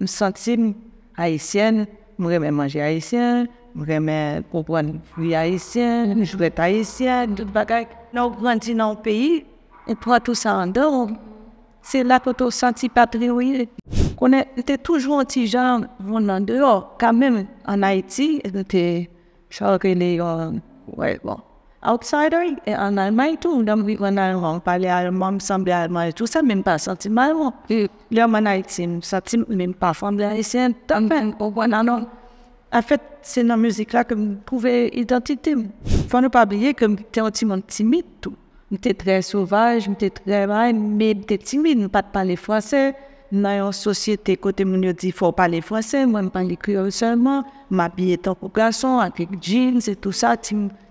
me sentir haïtienne, me manger haïtien, me comprendre fruits haïtiens, jouer haïtien, tout bagage. Nous grandi dans le pays, et prend tout ça en dehors. C'est là que tu senti patriote. On était toujours un petit genre, on en dehors. Quand même, en Haïti, était, je les, ouais, bon, outsider. Et en Allemagne, tout, on a on parlait allemand, me semblait allemand et tout ça, même pas senti mal. Là, en Haïti, même pas femme haïtienne. Non. En fait, c'est dans la musique-là que je trouvais identité. Il faut ne pas oublier que j'étais un petit monde timide, tout. J'étais très sauvage, j'étais très mal, mais j'étais timide, je pas parler français. Dans une société, côté mon dit il faut parler français, moi je parle créole seulement, m'habiller tant pour garçon, avec jeans et tout ça,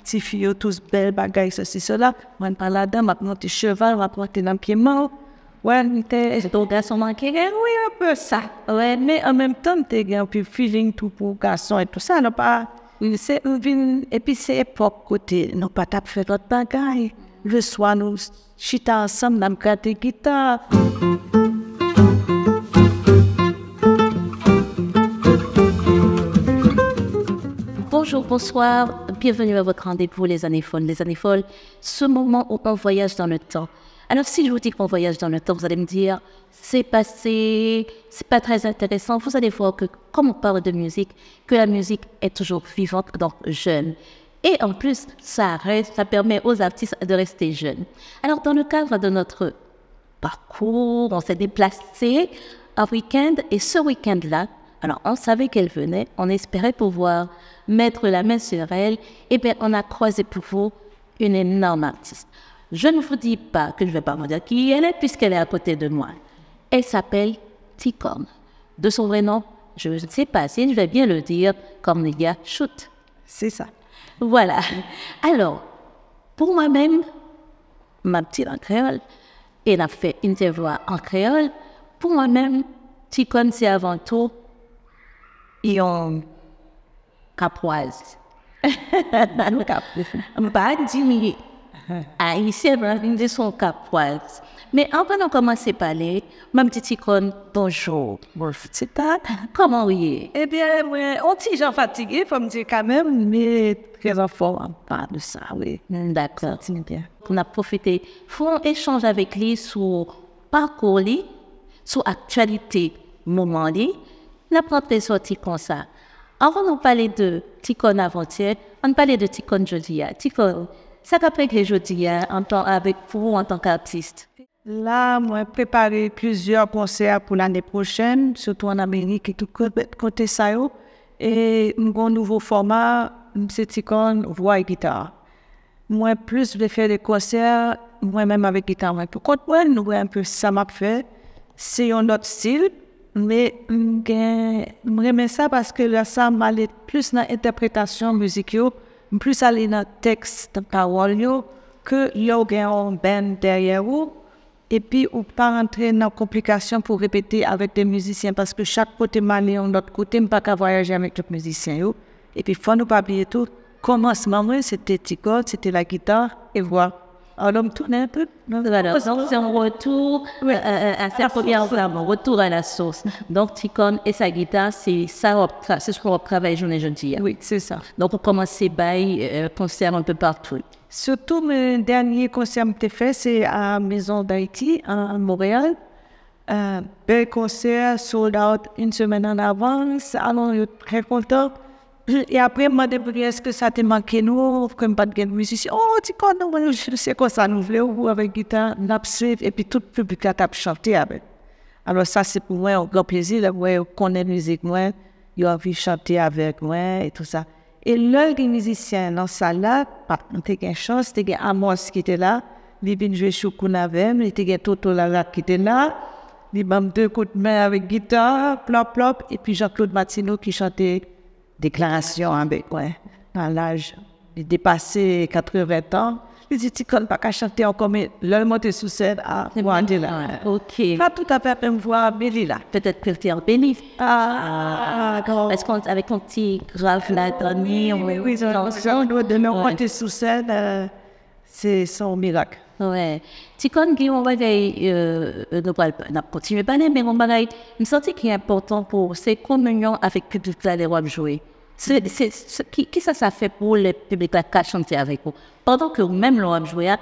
petit filles tous belles bagailles, ceci, cela. Moi je parle là-dedans, je prends tes chevaux, je prends tes dans pied mort. Ouais, c'est ton garçon manqué, oui, un peu ça. Ouais, mais en même temps, tu as un peu feeling tout pour garçon et tout ça, non pas. C'est une et puis c'est époque côté, non pas t'as fait votre bagaille. Le soir, nous chita ensemble dans le guitare. Bonsoir, bienvenue à votre rendez-vous Les Années Folles. Les Années Folles, ce moment où on voyage dans le temps. Alors si je vous dis qu'on voyage dans le temps, vous allez me dire, c'est passé, c'est pas très intéressant. Vous allez voir que, comme on parle de musique, que la musique est toujours vivante, donc jeune. Et en plus, ça reste, ça permet aux artistes de rester jeunes. Alors dans le cadre de notre parcours, on s'est déplacé un week-end et ce week-end-là, alors on savait qu'elle venait, on espérait pouvoir mettre la main sur elle, et bien on a croisé pour vous une énorme artiste. Je ne vous dis pas que je ne vais pas vous dire qui elle est puisqu'elle est à côté de moi. Elle s'appelle Ticom. De son vrai nom, je ne sais pas si je vais bien le dire, Cornelia Shoot. C'est ça. Voilà. Alors, pour moi-même, ma petite en créole, elle a fait une voix en créole. Pour moi-même, Ticom, c'est avant tout une capoise. Pas dit haïtien, ils hein, sont capables. Mais avant de commencer à parler, ma petite icône, bonjour. Bonjour, Comment oui? Eh bien, on petit gens fatigué, faut me dire quand même, mais très en forme, pas de ça, oui. Hmm, d'accord. bien. On a profité. faut échanger avec lui sur parcours, sur actualité, moment, lui. La est sortie comme ça. Avant de parler de Ticone avant-hier, on parlait de Ticone aujourd'hui. Ticone, ça qu'après que je dis en tant, avec vous en tant qu'artiste? Là, moi, préparé plusieurs concerts pour l'année prochaine, surtout en Amérique et tout côté ça. Et mon nouveau format, c'est comme voix et guitare. Moi, plus je faire des concerts, moi-même avec guitare. Pour contre, moi, nous un peu ça m'a fait. C'est un autre style, mais j'aime ça parce que là, ça m'a plus dans l'interprétation musicale plus aller dans le texte parole que yo un band derrière vous. Et puis ou pas entrer dans complication pour répéter avec des musiciens parce que chaque côté malé de l'autre côté pas qu'à voyager avec les musiciens et puis faut nous pas oublier tout commencement c'était Tico c'était la guitare et voilà alors, on tourne un peu. Voilà, c'est un retour euh, euh, à sa première un retour à la source. Donc, Ticon et sa guitare, c'est ça, c'est ce qu'on travaille journée jeudi. Oui, c'est ça. Donc, on commence ces bails, euh, concerts un peu partout. Surtout, mon dernier concert que j'ai fait, c'est à Maison d'Haïti, à Montréal. Un bel concert, sold out une semaine en avance. Alors, je suis très content. Et après, m'a demandé est-ce que ça te manqué? Nous, comme pas de musicien. Oh, tu connais, je sais quoi ça nous voulait, ou avec guitare, n'a et puis tout le public a chanté avec. Alors, ça, c'est pour moi un grand plaisir de voir connaître la musique, moi, ils ont envie de chanter avec moi et tout ça. Et l'un des musiciens dans ça là, on a une chance, c'était Amos qui était là, il vient jouer Choukoun avec, il était Toto Lala qui était là, il m'a deux coups de main avec guitare, plop plop, et puis Jean-Claude Martineau qui chantait déclaration avec moi, dans l'âge, il dépassé 80 ans. Il dit, tu ne pas qu'à chanter encore, mais l'heure monté sous scène, ah, moi, on là. Ok. Pas tout à fait même voix, Béli là. Peut-être que tu es béni. Ah, ah, Est-ce qu'avec ton petit grave là, donné, oui, oui, oui, de me monter sous scène, euh, c'est son miracle. Ouais. Tu connais on va continuer à parler, mais on va une sortie qui est importante pour ces communions avec le public là, les rois jouer. C'est, qui, ça, ça fait pour le public là, qui chanter avec vous? Pendant que même le roi jouer,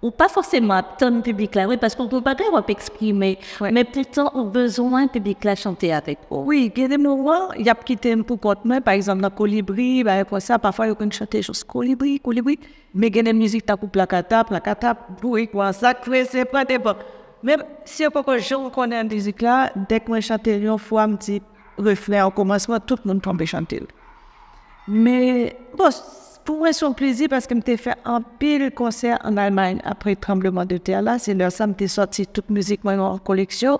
ou pas forcément ton public là, oui, parce qu'on peut pas peut exprimer, mais plutôt au besoin public là chanter avec vous. Oui, il y a des moments, il y a un peu contre moi, par exemple, dans Colibri, ben, pour ça, parfois, il y a chanter juste Colibri, Colibri, mais il y a des musiques, coup placata, placata, oui, quoi, ça, c'est pas des bon. Même si on peut je connais la musique là, dès que je chante une fois, un petit refrain au commencement, tout le monde tombe chanter. Mais, bon, pour moi, un plaisir parce que je fait un pile concert en Allemagne après le tremblement de terre. Là, c'est là que j'ai sorti toute musique en collection.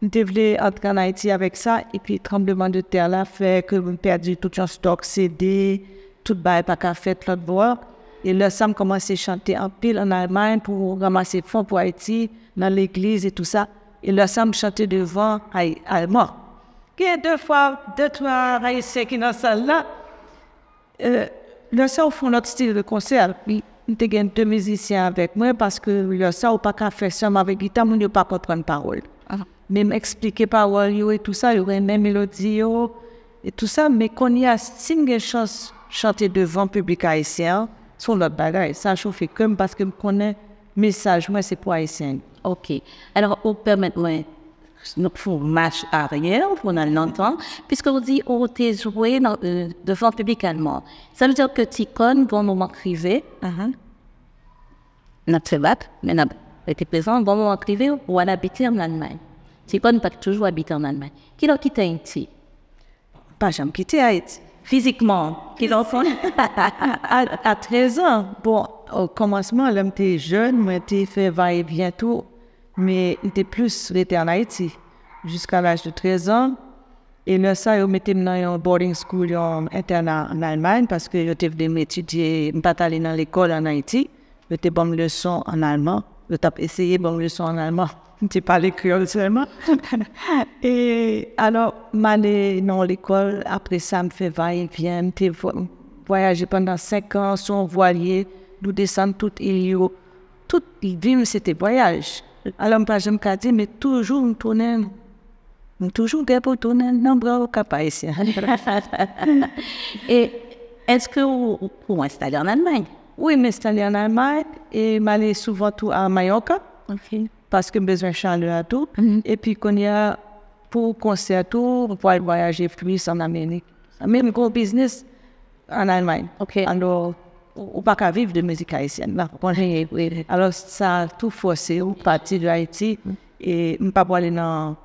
Je voulu entrer en Haïti avec ça. Et puis, le tremblement de terre là fait que j'ai perdu tout un stock CD, tout le bail pas qu'à faire l'autre bord. Et là, ça me commencé à chanter en pile en Allemagne pour ramasser fonds pour Haïti, dans l'église et tout ça. Et là, ça me chantait devant Allemand. Il y a deux fois, deux, trois Haïtiens qui dans la salle là? Euh, le ça font notre style de concert. Puis, y a deux musiciens avec moi parce que le ça, ou pas qu'à faire ça avec guitare, mais ne pas comprendre parole. Ah. Même expliquer parole et tout ça, il y aurait même mélodie et tout ça, mais qu'on y a une chance chanter devant le public haïtien, sur notre bagage. Ça, je fais comme parce que je connais le message, moi, c'est pour haïtien. OK. Alors, au permettez-moi pour match arrière pendant longtemps, puisque vous dites on était joué dans, euh, devant public allemand. Ça veut dire que Ticon, bon moment privé, n'a pas mais n'a été présent, bon moment privé, ou a habité en Allemagne. Ticon pas toujours habité en Allemagne. Qui l'a quitté Haïti? Pas jamais quitté Haïti. Physiquement, qui l'a fait? à, à 13 ans. Bon, au commencement, l'homme était jeune, mais était fait va bientôt mais il était plus resté en Haïti jusqu'à l'âge de 13 ans. Et là, ça, il mettait dans un boarding school en internat en Allemagne parce que j'étais venu m'étudier, pas aller dans l'école en Haïti. J'étais bonne leçon en allemand. J'ai essayé bonne leçon en allemand. Je parlé créole seulement. et alors, m'aller dans l'école, après ça, me fait va-et-vient, voyager pendant cinq ans sur voilier, nous descendre toute l'île. Toute l'île, c'était voyage. Alors, je me dis, mais toujours me tourner, toujours pour tourner dans le bras au ici. Et est-ce que vous vous installez en Allemagne? Oui, je m'installe en Allemagne et je souvent tout à Mallorca. Parce que j'ai besoin de chaleur à tout. Mm-hmm. Et puis, quand il y a pour concert, pour voyager plus en Amérique. Même gros business en Allemagne. OK. Alors, ou pas qu'à vivre de musique haïtienne. Là. Alors, ça a tout forcé, ou parti de Haïti, et je ne pas aller dans,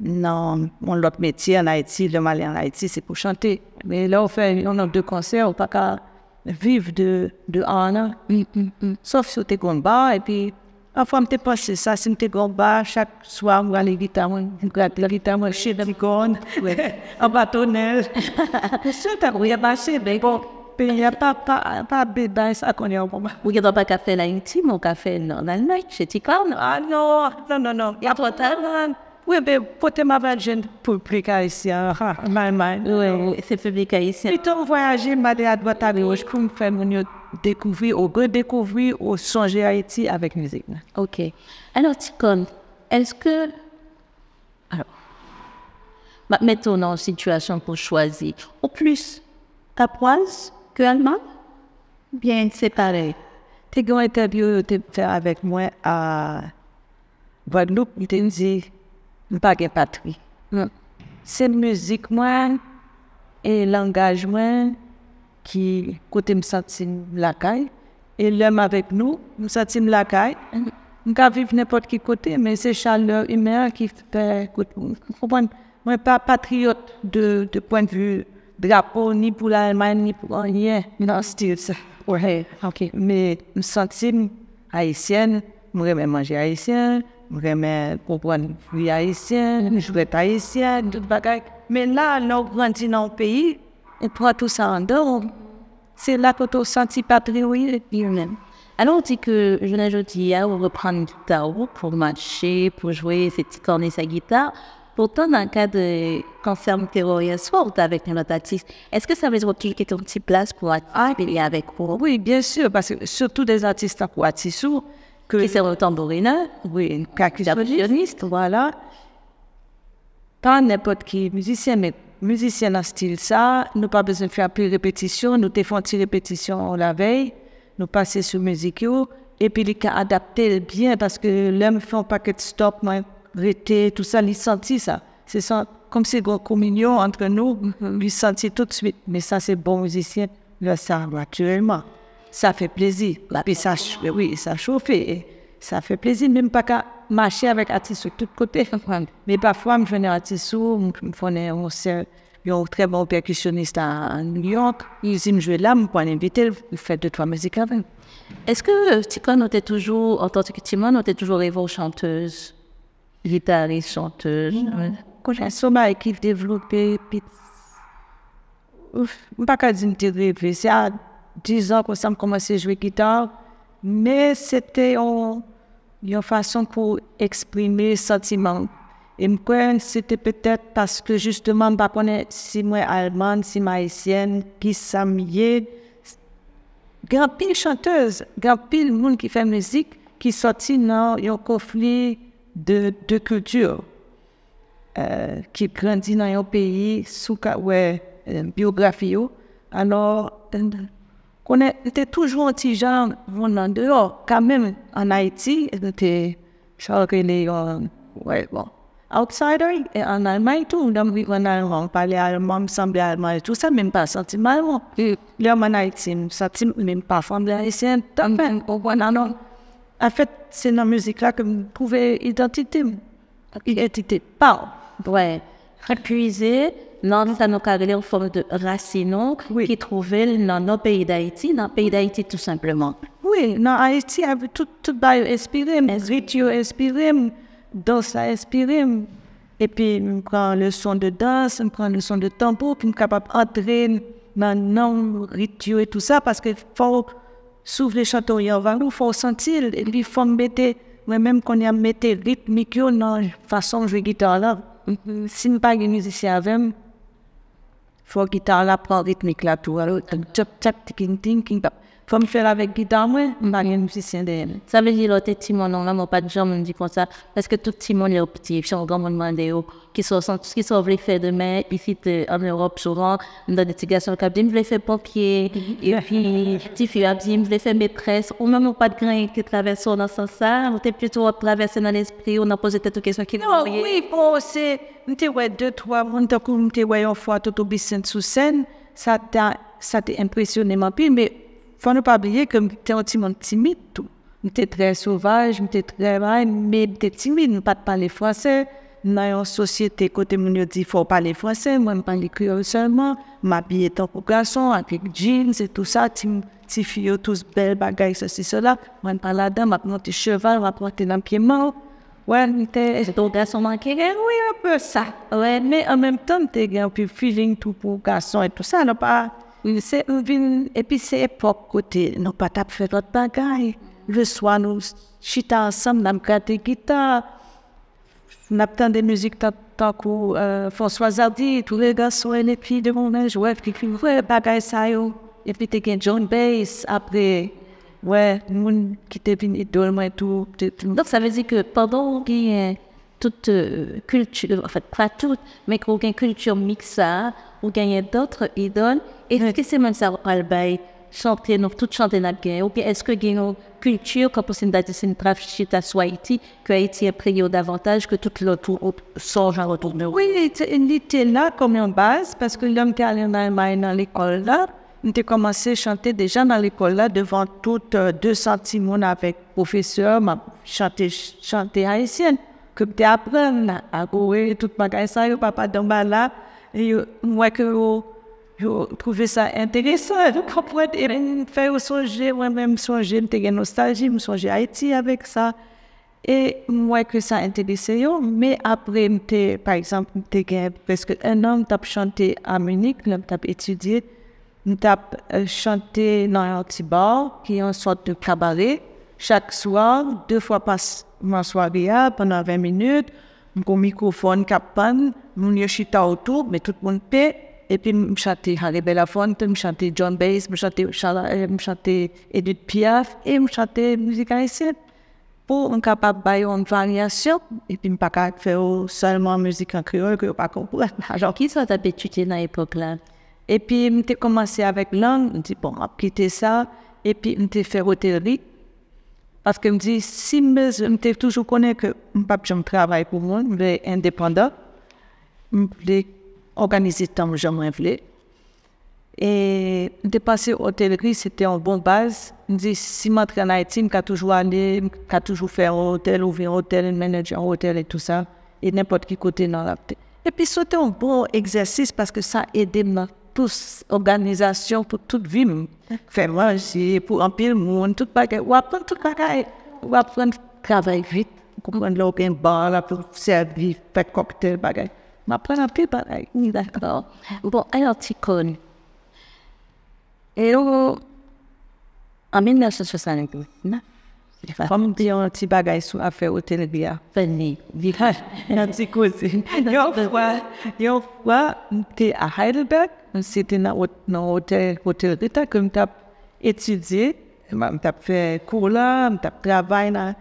dans mon autre métier en Haïti, le aller en Haïti, c'est pour chanter. Mais là, on fait on a deux concerts, ou pas qu'à vivre de, de mm, mm, mm. Sauf si bar, et puis, Enfin, je passé ça, si bar, chaque soir, je vais guitare, je gratte la guitare, je le corne, en bâtonnel. C'est tu. Il a de ça qu'on est au moment. Vous n'avez pas café là intime ou café en Allemagne, chez Ticon Ah non, non, non, non. Il y a trop tard. Oui, mais pour ma vagine public haïtien, en Allemagne. Oui, c'est public haïtien. Plutôt voyager, m'a à droite à gauche pour me faire découvrir ou redécouvrir ou changer Haïti avec musique. OK. Alors, Ticon, est-ce que. Alors, mettons une situation pour choisir. Au plus, capoise que allemand? Bien séparé. Tu as interview fait avec moi à Guadeloupe, tu me dit, pas de patrie. C'est musique, moi, et langage, moi, qui, côté me sentir la caille. Et l'homme avec nous, nous sentir la caille. On peut vivre n'importe quel côté, mais c'est chaleur humaine qui fait, moi, pas patriote de, de point de vue drapeau ni pour l'Allemagne ni pour rien ce style ça. Ouais, ok. Mais je me sens haïtienne, je remets manger haïtien, je remets comprendre fruits haïtiens, je vais haïtien, tout bagage. Mais là, nous grandissons dans le pays, et pour tout ça en dehors, c'est là que tu sens patriote. Alors, on dit que je n'ai jamais on reprend une guitare pour marcher, pour jouer, c'est corner sa guitare. Pourtant, dans le cas de cancer soit avec un est-ce que ça veut dire que tu as une petite place pour travailler avec vous? Oui, bien sûr, parce que surtout des artistes Atissou, que Qui c'est un tambourineur, oui, percussionniste, voilà. Pas n'importe qui musicien, mais musicien dans style ça, nous pas besoin de faire plus de répétitions, nous faisons une répétition la veille, nous passer sur musique et puis il a adapté bien parce que l'homme fait un paquet de stop, arrêter, tout ça, il sentit ça. C'est ça, comme c'est une communion entre nous, il sentit tout de suite. Mais ça, c'est bon musicien, le ça naturellement. Ça fait plaisir. Puis ça, oui, ça chauffe. et Ça fait plaisir, même pas qu'à marcher avec artiste de tous côtés. Mais parfois, je fais un artiste, je fais un très bon percussionniste à New York. Il dit, je vais là, je peux l'inviter, il fait deux, trois musiques avec. Est-ce que Ticon était toujours, en tant que Timon, était toujours rêvé chanteuse, guitariste, chanteuse ouais. Quand j'ai un qui développé, puis. Ouf, je pas dire que rêvé. C'est à 10 ans que ça me commencé à jouer guitare, mais c'était une, une façon pour exprimer sentiments. Et je que c'était peut-être parce que justement, je ne connais pas si moi allemande, si moi haïtienne, qui s'amillait. Grand pile chanteuse, grand pile monde qui fait musique, qui sorti dans un conflit de, de culture euh, qui grandit dans un pays sous ouais, euh, biographie. Alors, euh, on était toujours un petit genre on en dehors. Quand même, en Haïti, était, crois que les, euh, ouais, bon, outsider, et en Allemagne, tout, on vivait en allemand, on parlait allemand, me semblait allemand, tout ça, même pas sentimentellement. Et l'homme en Haïti, même pas semblait haïtien, tant au point, non, non. En fait, c'est dans la musique-là que je trouvais identité. Identité, pas. Ouais. Puiser dans ça nous carré en forme de racine Oui. qui trouvait dans nos pays d'Haïti, dans le pays d'Haïti tout simplement. Oui, dans Haïti, tout, tout bail inspiré, ritio inspiré, danse inspiré. Et puis, je prends le son de danse, je prends le son de tambour, puis je suis capable d'entrer dans non ritio et tout ça, parce qu'il faut s'ouvrir les châteaux, il faut sentir, et puis il faut mettre, moi-même, qu'on a mis rythmique dans la façon de jouer guitare là. Si je ne pas un musicien avec faut guitare là prend rythmique là tout alors ting ting ting pap faut me faire avec guitare moi pas un musicien de Ça veut dire que Timon, non, là, pas de gens me dit comme ça, parce que tout Timon est petit, puis on me demandé, qui sont, qui sont voulu faire demain, ici, t'es en Europe, souvent, dans des petits garçons, qui me voulait faire pompier, et puis, petit fille, me voulait faire maîtresse, ou même pas de grain qui traverse dans ce sens-là, on était plutôt traversé dans l'esprit, on a posé peut-être une question qui non oui bon c'est m'était ouais deux trois que m'était ouais une fois tout au bissin sous scène ça t'a ça t'a impressionné pile mais faut ne pas oublier que j'étais un petit monde timide tout. J'étais très sauvage j'étais très mal mais j'étais timide. Je pas de parler français. Dans une société côté mon dit faut parler français. Moi je parle créole seulement. M'habiller tant pour garçon avec jeans et tout ça petit filles tous belles bagailles ceci cela. Moi je parle là-dedans. M'a monté cheval m'a porté dans le pied mort. Ouais, t'es... C'est ton garçon manqué, Oui, un peu ça. Ouais, mais en même temps, t'es un peu feeling tout pour garçon et tout ça. Non, pas... C'est une Et puis, c'est époque côté. Non, pas t'as fait votre bagaille. Le soir, nous chita ensemble, nous des guitares. Nous avons des musiques tant, euh, François Zardy, tous les garçons et les filles de mon âge. Ouais, puis, ouais, bagaille ça, yo. Et puis, t'es un John Bass après. Ouais, moun qui t'es venu idole, tout. Donc, ça veut dire que pendant qu'il y a toute euh, culture, en fait, pas toute, mais qu'il y a une culture mixée, ou a d'autres idoles, est-ce que c'est même ça, on bail, chanter, nous, tout chanter la guerre, ou bien est-ce que a une culture, comme c'est date, c'est une trafic à Haïti, que Haïti est pris davantage que tout l'autre, sans de nous? Oui, il était, là comme une base parce que l'homme était allé en Allemagne dans l'école là. Il était commencé à chanter déjà dans l'école là devant toutes euh, 200 personnes avec professeur, m'a chanté, chanté haïtienne. Que tu apprends à courir, tout bagage ça, papa là. Et yo, moi que yo trouvais ça intéressant, comprenez, et me faire songer, moi-même songer, j'étais une nostalgie, me songer Haïti avec ça. Et moi, que ça intéressait, mais après, par exemple, presque un an, j'ai chanté à Munich, j'ai étudié, j'ai chanté dans un petit bar, qui est une sorte de cabaret, chaque soir, deux fois par soirée, pendant 20 minutes, mon microphone panne, mon yo chita autour, mais tout le monde paie, et puis je chantais Harry Belafonte, je chantais John Bass, je chantais je Edith Piaf, et je chantais musique haïtienne. pour être capable de faire une variation, et puis pas capable de faire seulement musique en créole que je pas comprendre. Alors, qui soit étudié dans l'époque là? Et puis, j'ai commencé avec langue, je dit, bon, on quitter ça, et puis j'ai fait hôtellerie. Parce que me dis, si je toujours connais que je ne travaille pour moi, je suis indépendant, je voulais organiser tant que je. Et de passer hôtellerie, c'était une bonne base. Je me dis, si je suis en Haïti, je toujours aller, je toujours faire un hôtel, ouvrir un hôtel, manager un hôtel et tout ça, et n'importe qui côté dans la Et puis, c'était un bon exercice parce que ça aidait ma tous organisation pour toute vie. Faire manger pour de monde, tout. Ou apprendre tout. Ou apprendre travailler vite. Comprendre là, bar là pour servir, faire cocktail. M'apprendre un peu. D'accord. Bon, alors, connais. Et en 1969, comme dit un petit bagage sur l'affaire hôtellerie. Venez, un petit cousin. Une fois, une fois, j'étais à Heidelberg, c'était dans l'hôtel hôtellerie que j'ai étudié. J'ai fait cours là, j'ai travaillé là.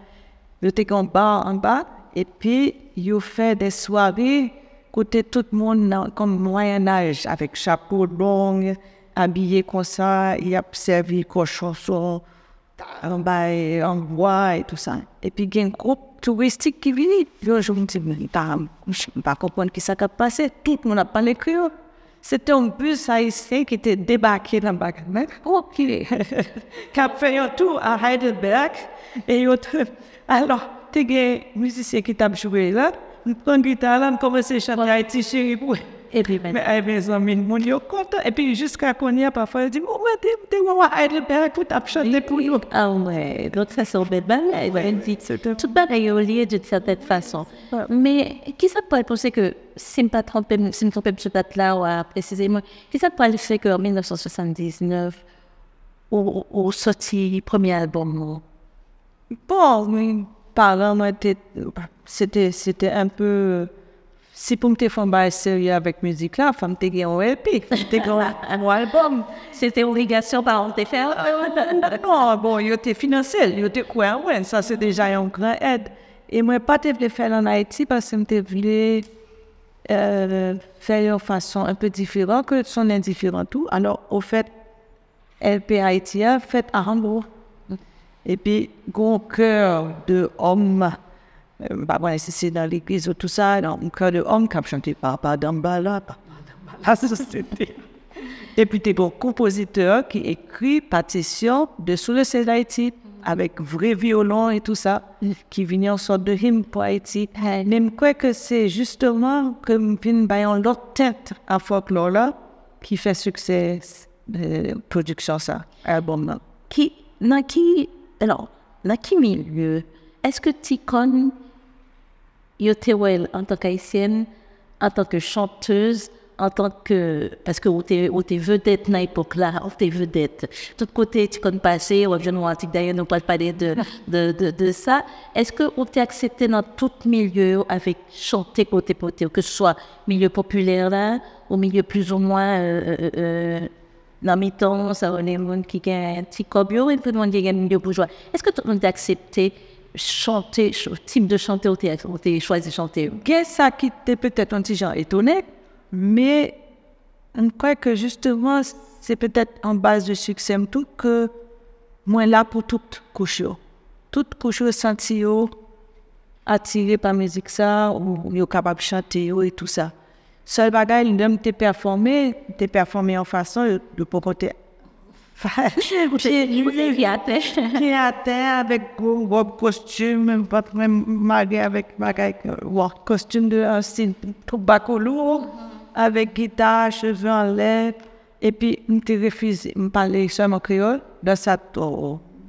J'étais en bas, en bas. Et puis, j'ai fait des soirées côté tout le monde comme Moyen-Âge, avec chapeau long, habillé comme ça, il a servi cochon en bas en bois et tout ça. Et puis, il y a un groupe touristique qui vient. Je me dis, je ne pas comprendre ce qui s'est passé. Tout le monde a parlé créole. C'était un bus haïtien qui était débarqué dans le Oh, qui est Qui a fait un tour à Heidelberg. Et autre. Alors, tu as un musicien qui t'a joué là. Il prend une guitare là, commence à chanter Haïti chérie. Et puis, mais mes amis, mon yo content. Et puis, jusqu'à qu'on y a parfois, il dit, oh, mais t'es, à Heidelberg, pour t'abchanter pour nous. Ah ouais, d'autre façon, belle balle, tout. bagaille au lieu d'une certaine façon. Mais, qui ça pourrait penser que, si je ne me trompe, si je me date-là, ou précisément, qui ça pourrait faire qu'en 1979, au, sorti premier album, Bon, mais, parlant, c'était un peu, si pour me faire sérieux avec musique là, femme t'es un LP, t'es un album. C'était obligation par on faire. non, bon, il était financé, il était quoi, ouais, ça c'est déjà une grande aide. Et moi, pas te voulais faire en Haïti parce que je voulais euh, faire de façon un peu différente que son indifférent tout. Alors, au fait, LP Haïti a fait à Hambourg. Et puis, un cœur de homme bah, ouais, c'est dans l'église ou tout ça, dans un cœur de homme, comme chanté Papa Dambala, Papa Dambala, c'était. Et puis, des bons compositeurs qui écrit partition de sous le ciel d'Haïti, avec vrai violon et tout ça, qui venaient en sorte de hymne pour Haïti. Même quoi que c'est justement comme une baillon l'autre tête à folklore là, qui fait succès, euh, production ça, album là. Qui, dans qui, alors, dans qui milieu, est-ce que tu connais en tant qu'haïtienne, en tant que chanteuse, en tant que. Parce que vous êtes vedette dans l'époque là, vous êtes vedette. Tout côté, tu connais passé, ou jeune antique d'ailleurs, nous pas parler de, de, de, de ça. Est-ce que vous êtes accepté dans tout milieu avec chanter côté côté, que ce soit milieu populaire là, ou milieu plus ou moins. Euh, euh, euh dans mes temps, ça, on est qui a un petit cobio, et puis on a un milieu bourgeois. Est-ce que tout le monde a accepté chanter, type de chanter au théâtre, on choisi de chanter. Ça qui était peut-être un petit étonné, mais on croit que justement, c'est peut-être en base de succès tout que moi là pour toute couche. Toute couche senti attiré par la musique ça, ou yo capable de chanter et tout ça. Seul bagage, l'homme t'es performé, performé en façon de pour côté terre avec robe costume, pas même marié avec costume de un style tobacco lourd, avec guitare, cheveux en l'air. Et puis, je refusé de parler seulement créole. Dans ça,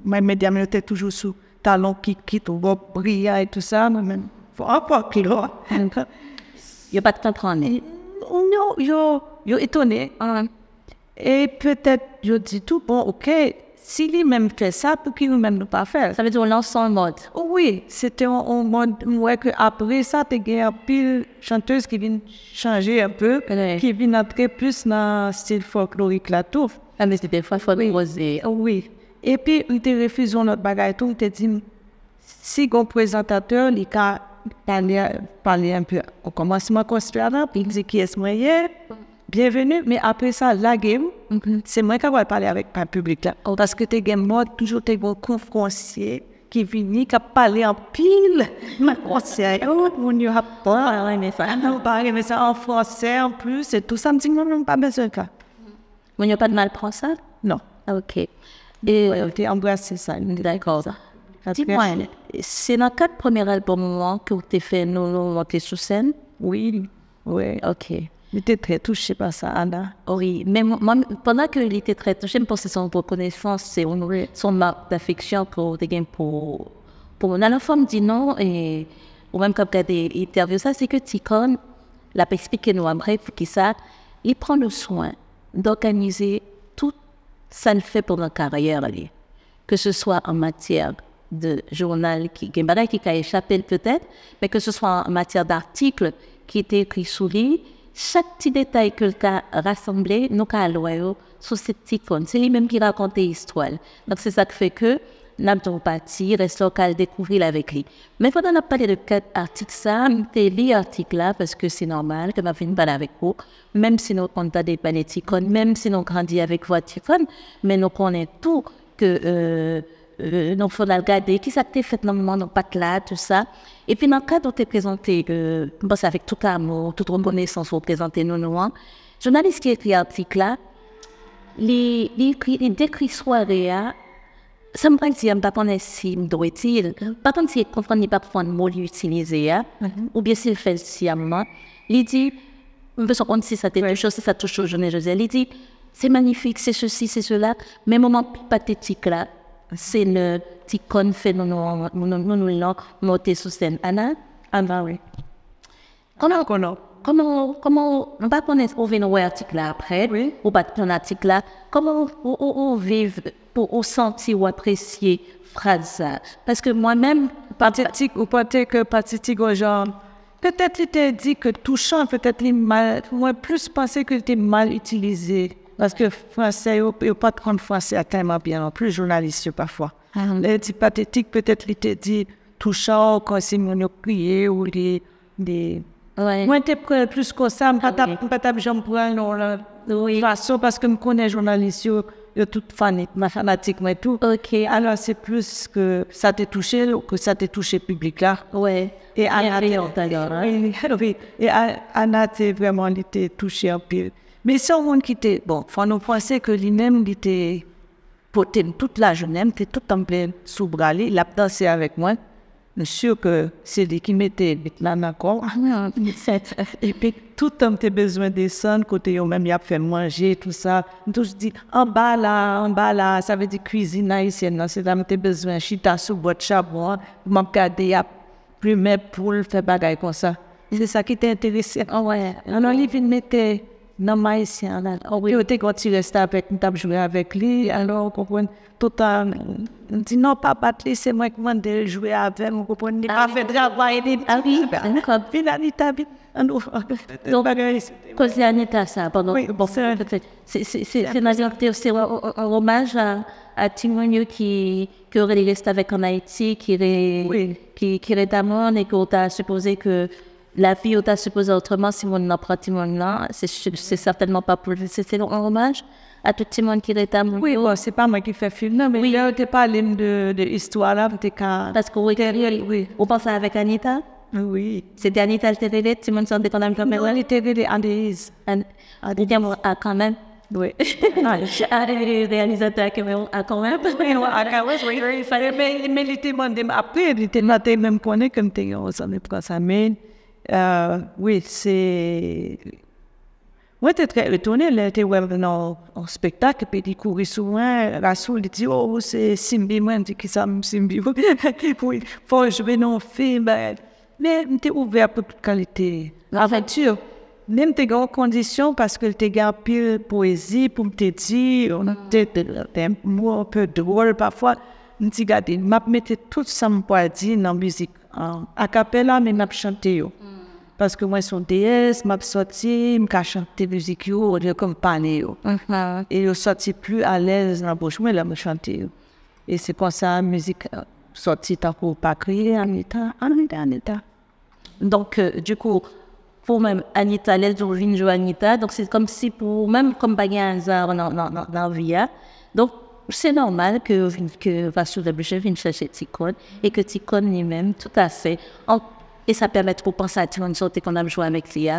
mes médias étaient toujours sous talons qui quittent, robe brillante et tout ça. Mais peu clair. Il n'y a pas de temps Non, je suis étonné. Et peut-être, je dis tout, bon, ok, si lui-même fait ça, pour qu'il nous-mêmes ne pas faire Ça veut dire on lance en mode Oui, c'était un mode, ouais, que après ça, tu as pile chanteuse qui vient changer un peu, qui vient entrer plus dans le style folklorique là, tout. Ah, mais c'était des fois, il faut oui. Oui. Et puis, on te refusé notre bagage, tout, on te dit, si un présentateur, il a parlé, parlé un peu au commencement construire là, puis il dit qui est? moyen, bienvenue, mais après ça, la game, c'est moi qui vais parler avec le public là. Parce que t'es game moi, toujours t'es bon conférencier qui vient, qui a parlé en pile, ma conseil, oh, mon Dieu, a pas, mais ça, on parle, mais ça en français en plus, et tout ça, me dit non, non, pas besoin de ça. Vous n'avez pas de mal pour ça? Non. Ah, Ok. Et Ouais, t'es embrassé ça. D'accord. Dis-moi, c'est dans quel premier album que avez fait nous, nous sur scène? Oui, oui. Ok. J'étais très touchée par ça, Anna. Oui, mais moi, pendant qu'il était très touché, je pense que son reconnaissance, son marque d'affection pour, pour, pour la femme dit non, et, ou même quand il des interviews, ça, c'est que Ticon, l'a expliqué nous après, pour qui ça, il prend le soin d'organiser tout ça le fait pour la carrière, que ce soit en matière de journal qui, qui a échappé peut-être, mais que ce soit en matière d'articles qui étaient écrits sous lui, chaque petit détail que cas rassemblé, nous avons sur ces petits. C'est lui-même qui raconte l'histoire. Donc, c'est ça qui fait que nous avons parti, reste local, découvrir avec lui. Mais pendant on a parlé de quatre articles, ça, j'ai lu l'article là parce que c'est normal que je vienne parler avec vous, même si nous comptons des panéticons, même si nous grandissons avec votre mais nous connaissons tout que euh, euh, nous faut regarder. Qui ça t'est fait le moment, dans le là, tout ça. Et puis, dans le cadre où tu es présenté, euh, bon, c'est avec tout amour, toute reconnaissance pour présenter nous, nous, hein. journaliste qui écrit l'article là, les, les, les décrit soirée, hein, ça me paraît que je ne sais pas si doit-il, par contre, si comprend pas parfois un mot utilisé, hein, ou bien s'il fait le sciemment, il dit, je me rendre si ça touche, si ça touche au jeune José, il dit, c'est magnifique, c'est ceci, c'est cela, mais moment pathétique là, c'est le petit con fait nous nous nous nous monter sur scène. Anna, Anna, oui. comment Comment comment comment on va connaître au venir article là après, Oui. ou pas ton article là, comment on, on, on vivre pour au sentir ou apprécier phrase ça, parce que moi-même Pathétique ou peut-être que pathétique aux gens. Peut-être il t'a dit que touchant, peut-être il mal. Moi, plus pensé que c'était mal utilisé. Parce que français, il n'y a pas de prendre français à tellement bien non plus, journaliste parfois. Les dit pathétique, peut-être il t'a dit touchant, quand c'est mon crié ou des. des ouais. Moi, t'es plus que ça, je pas j'en prends non Oui. façon parce que je connais journaliste, y a toute fanatique, ma fanatique, mais tout. OK. Alors, c'est plus que ça t'a touché ou que ça t'a touché public là. Ouais. Et Anna, d'ailleurs, hein. oui, oui. Et Anna, t'es vraiment était touchée en pile. Mais c'est un monde qui était, bon, faut nous penser que lui-même, il était porté toute la il était tout en plein sous bras, il a dansé avec moi. Je suis sûr que c'est lui qui mettait là encore. Ah, c'est- Et puis, tout le temps, tu besoin de descendre, côté yo même, il a fait manger, tout ça. Donc, je dis, en bas là, en bas là, ça veut dire cuisine haïtienne, c'est là, tu besoin, chita sous boîte charbon, m'a regardé, il y a plus mes poules, faire bagaille comme ça. C'est ça qui t'a intéressé. Ah ouais. Alors, il vient mettre dans ma haïtien, là. Oui, quand tu restes avec, tu as joué avec lui, alors, on comprend, tout le temps, on dit, non, papa, c'est moi qui m'en de jouer avec, on comprend, il n'a pas fait de travail, il Ah oui, d'accord. Finalité, Donc, Cause Anita, ça, bon, c'est- un, un- un hommage à, à Timonio qui qui aurait resté avec en Haïti, qui est qui qui est d'amour et qu'on t'a supposé que la vie on t'a supposé autrement si on n'a pas là, c'est certainement pas pour c'est c'est un hommage à tout Timon qui est d'amour. Oui, bon, c'est pas moi qui fais film, non, mais Oui. là, tu parles de, de histoire, là, tu qu'à... Parce qu'on oui, Oui. on pense avec Anita. Oui. C'était Anita le télé, Timon s'en déconne comme Mais on était des Andes. Ah, ah, quand même. Oui. Ah, les réalisateurs qui m'ont ah, quand même. Il fallait, mais, mais il était demandé, après, il était noté même connaît comme t'es, on s'en est pris ça, mais, euh, oui, c'est, moi, j'étais très étonné, là, j'étais ouais, dans un spectacle, puis il courait souvent, Rassoul, il dit, oh, c'est Simbi, moi, je dis, qui ça, Simbi? Oui, faut jouer dans un film, ben, mais j'étais ouvert pour toute qualité. Aventure. Même tes grandes conditions, parce que tes gars pile poésie, pour te dire, on a des mots un peu drôles parfois. Je regardez, je mettais tout ça, me dire dans la musique. En a cappella, mais je chanté. yo. Parce que moi, je suis déesse, je sorti, je chanté la musique, yo, je comme parler. yo. Et je sorti plus à l'aise dans la bouche, mais là, je chantais. yo. Et c'est comme ça, la musique, euh, pas crier en état, en état, en état. Donc, euh, du coup, pour même Anita, les d'origine jouer Anita, donc c'est comme si pour même comme bagay un hasard dans, dans, dans, dans la vie, hein. donc c'est normal que, que Vassou WG vienne chercher Ticone et que Ticone lui-même, tout à fait, en- et ça permet de penser à Ticone sorte qu'on a joué avec et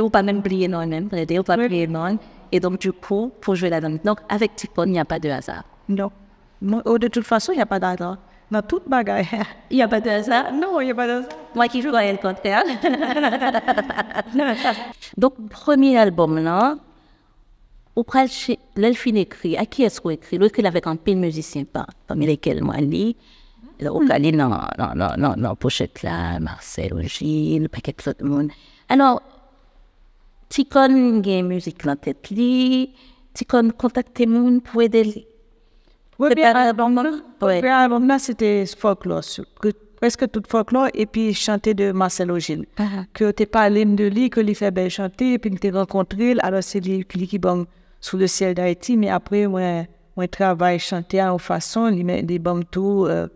ou pas même oublier non même, ou pas oublier non, et donc du coup, pour jouer là-dedans. Donc avec Ticone, il n'y a pas de hasard. Non. Oh, de toute façon, il n'y a pas d'hasard. Dans toute bagaille. Il n'y a pas de hasard? Non, il n'y a pas d'hasard. Moi qui croyais le contraire. Donc, premier album, là, au pral chez l'elfine écrit, à qui est-ce qu'on écrit? L'autre, il avec un pile musicien, pas, parmi lesquels moi, lit. Au calé, non, non, non, non, non, pochette là, Marcel, Gilles, paquet de tout le monde. Alors, Ticon, il y a une musique dans la tête, li. Ticon, contacter moun pour aider. Oui, bien. Le album là, c'était folklore, presque tout folklore, et puis chanter de Marcelo Gilles. Ah. Que t'es pas l'hymne de lui, que lui fait bien chanter, et puis t'es rencontré, alors c'est lui, lui qui bon sous le ciel d'Haïti, mais après, moi, moi, travaille chanter en façon, il met des bons tout, euh,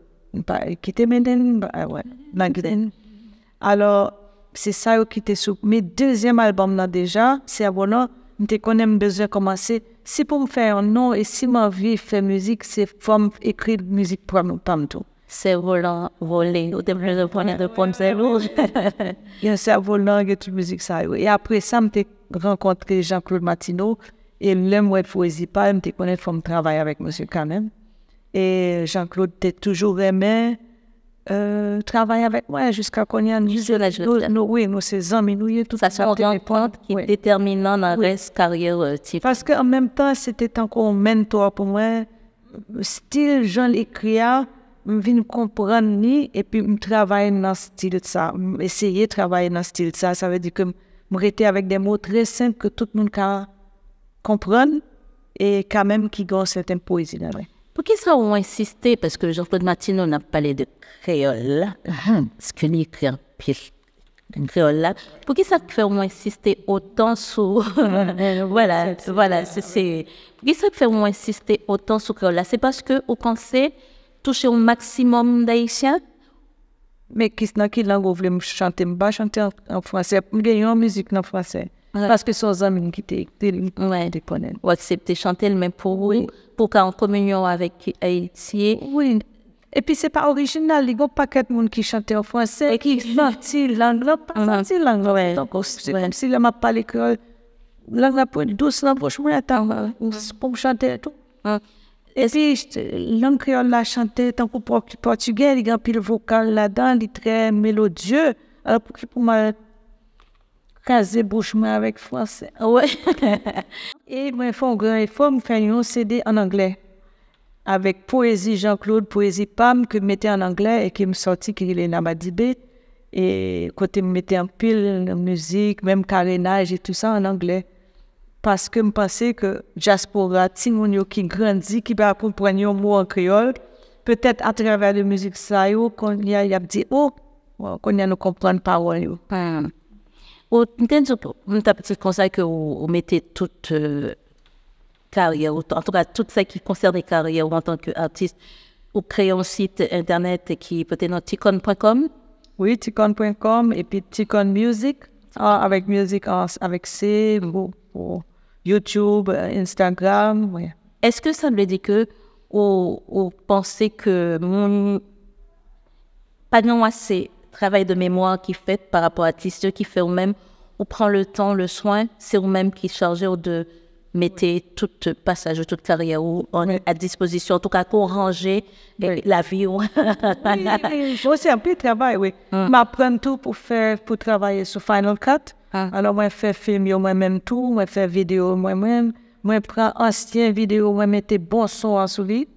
pas- qui était maintenant, bah, ouais, Magdalene. Alors, c'est ça qui était sous. Mes deuxième album là déjà, c'est à voilà, je connais besoin de commencer. Si pour me faire un nom et si ma vie fait musique, c'est pour me écrire musique pour pas tout. C'est volant, volé, au début de prendre de prendre zéro. Il y a un cerveau et toute musique ça. Et après ça, j'ai rencontré Jean-Claude Martineau et l'homme où poésie pas, je connais faut travailler avec monsieur quand même. Et Jean-Claude t'es toujours aimé euh, travailler avec moi jusqu'à qu'on y a nous, nous, oui, nous, ces amis, nous, tout Ça se rend compte qui est déterminant dans la reste carrière euh, type. Parce qu'en même temps, c'était encore un mentor pour moi. Style Jean l'écrit, je viens comprendre ni et puis je travaille dans ce style de ça. Essayer de travailler dans ce style de ça, ça veut dire que je rester avec des mots très simples que tout le monde peut comprendre et quand même qui ont certaines poésies là qui ça on insisté? Parce que Jean-Claude Martineau n'a parlé de créole, ce que. Un créole là. Pour qui ça moins insister autant sur. voilà, voilà, c'est- c'est. Pour qui ça fait insister autant sur créole? Là C'est parce que vous pensez toucher au maximum d'haïtiens? Mais qui dans quelle langue vous voulez chanter? Je vais chanter en, français. Je gagne en musique en français. Parce que son amis qui connaissent. ou accepter chanter le même pour vous, pour qu'en communion avec Haïti. Oui. Et puis, c'est pas original. Il y a pas de monde qui chante en français et qui sorti l'anglais, pas sorti l'anglais. Donc, c'est comme si là, m'a pas l'école. L'anglais pour douce, pour je attends, pour chanter et tout. Et puis, je- langue créole la chanter, tant que portugais, il y a un pile vocal là-dedans, il est très mélodieux. Alors, pour, pour moi, caser bouche moi avec français. Ouais. Et moi, il un grand effort, me faire un CD en anglais. Avec poésie Jean-Claude, poésie Pam, que je mettais en anglais et qui me sortit qu'il est Namadibé. Et côté me mettais en pile la musique, même carénage et tout ça en anglais. Parce que je pensais que diaspora, Timounio qui grandit, qui va comprendre un mot en créole, peut-être à travers la musique ça, a, y a dit, oh, qu'on y a nous comprendre parole. Un petit conseil que vous, vous mettez toute euh, carrière, ou en tout cas tout ce qui concerne les carrières ou en tant qu'artiste, ou créer un site internet qui peut-être dans ticon.com. Oui, ticon.com et puis Ticon Music, ah, avec en- avec C, pour, pour YouTube, Instagram, oui. Est-ce que ça veut dire que vous, vous pensez que mon pas non assez travail de mémoire qui fait par rapport à l'artiste qui fait ou même, on prend le temps, le soin, c'est vous-même qui chargez de mettez tout euh, passage, toute carrière ou en- Oui. à disposition, en tout cas pour ranger eh, Oui. la vie. ou- Moi, c'est un peu de travail, oui. M'apprendre tout pour faire, pour travailler sur Final Cut. Ah. Alors, moi, je fais film moi-même tout, moi, je fais vidéo moi-même. Moi, je prends ancien vidéo, moi, je mets bon son en lui.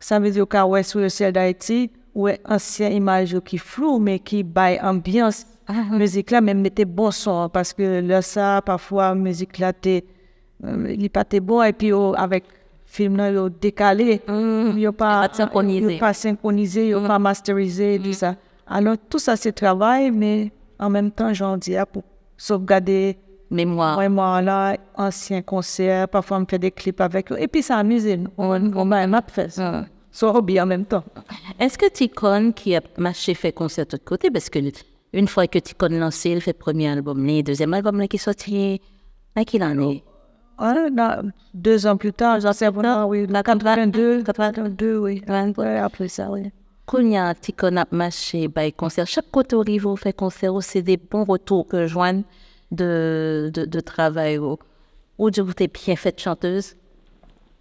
Ça veut dire que ouais, sur le ciel d'Haïti, ouais, ancien image qui flou, mais qui baille ambiance. Musique là, même mettez bon son, parce que là, ça, parfois, musique là, t'es, euh, il n'est pas bon, et puis yo, avec film là, yo décalé, Mm. yo pas Pas synchronisé. pas synchronisé, yo pas masterisé, tout ça. Alors, tout ça, c'est travail, mais en même temps, j'en dis, ah, pour sauvegarder Mémoire. vraiment là, anciens concerts, parfois on me fait des clips avec eux. Et puis ça amuse, on, on m'a m'a fait ça. En même temps. Est-ce que Ticone, qui a marché, fait concert de l'autre côté, parce que une fois que Ticone lancé, il fait premier album, le deuxième album là, qui est sorti, à qui l'année Ah, là, deux ans plus tard, j'en sais pas, oui, la 82, 82, oui. Ouais, après ça, oui. Kounya, Ticone a marché, bah, concert. Chaque côté au niveau fait concert, c'est des bons retours que je joigne de, de, de travail. Ou, je vous bien fait chanteuse.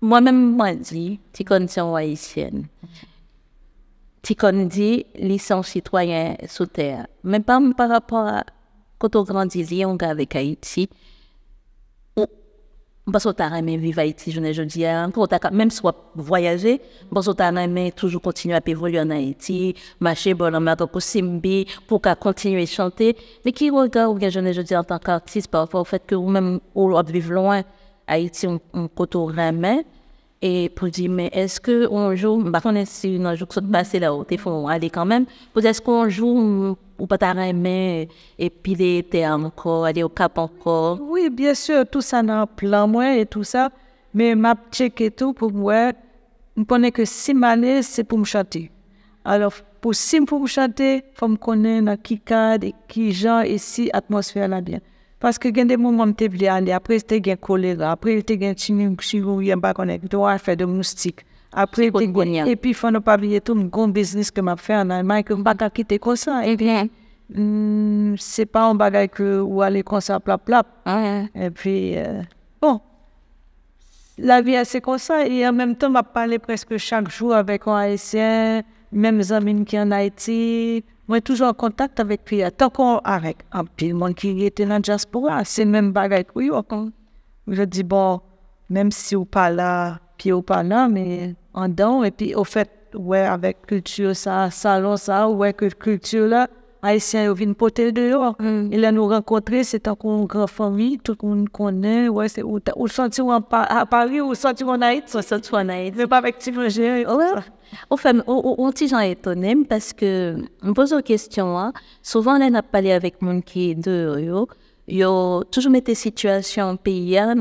moi-même, moi, dit, c'est une haïtienne. Ticone dit, ils sont citoyens sous terre. Mais par rapport à quand on grandit, on avec Haïti. Parce qu'on t'a aimé vivre Haïti, je ne je dis, t'a- même soit voyager, parce qu'on t'a aimé toujours continuer à évoluer en Haïti, marcher bon en pour Simbi, pour continuer à chanter. Mais qui regarde, je ne je dis en tant qu'artiste, parfois, au fait que vous-même, ou vivre loin, Haïti, on côtoie jamais. Et pour dire, mais est-ce qu'on joue, bah, on est si un jour que ça te passe là-haut, il faut aller quand même. Peut est-ce qu'on joue ou pas t'arrêter, et puis l'été encore, aller au cap encore? Oui, bien sûr, tout ça dans plan, moi, et tout ça. Mais m'a checké tout pour moi. Je connais que si m'aller, c'est pour me chanter. Alors, pour si pour me chanter, faut me connaître dans qui cadre et qui genre ici, atmosphère là bien. Paske gen de moun moun te bli ane, apre te gen kolera, apre te gen chinim chirou yon bakonek, do a fè de moustik. Apre te gen, epi fò nou pa bli etou mgon biznis ke m ap fè ane, man ke m baka kite konsan. E bien. Mm, se pa an bagay ke ou ale konsan plap plap. Ah, ah. e pi, euh, bon. La vi ase konsan, e an menm tan m ap pale preske chak jou avèk an Haitien, menm zamin ki an Haiti, Moi, toujours en contact avec lui. Tant qu'on avec un petit monde qui était dans la diaspora, c'est le même bagage lui. encore. Je dis, bon, même si ou pas là, puis ou pas là, mais en dedans, et puis au fait, ouais, avec culture, ça, salon, ça, ouais, que culture là, Haïtien, ils viennent porter dehors. Mm. Il a nous rencontré, c'est en une grande famille, tout le monde connaît, ouais, c'est où, où senti en à Paris, ou senti en Haïti, Ça, ça, toi, Naïd. mais pas avec Timogé. Ouais. Au fait, on, petit gens étonné parce que on pose une question. Hein. Souvent, on a parlé avec mon qui est de yo, yo toujours mettre situation pays hein,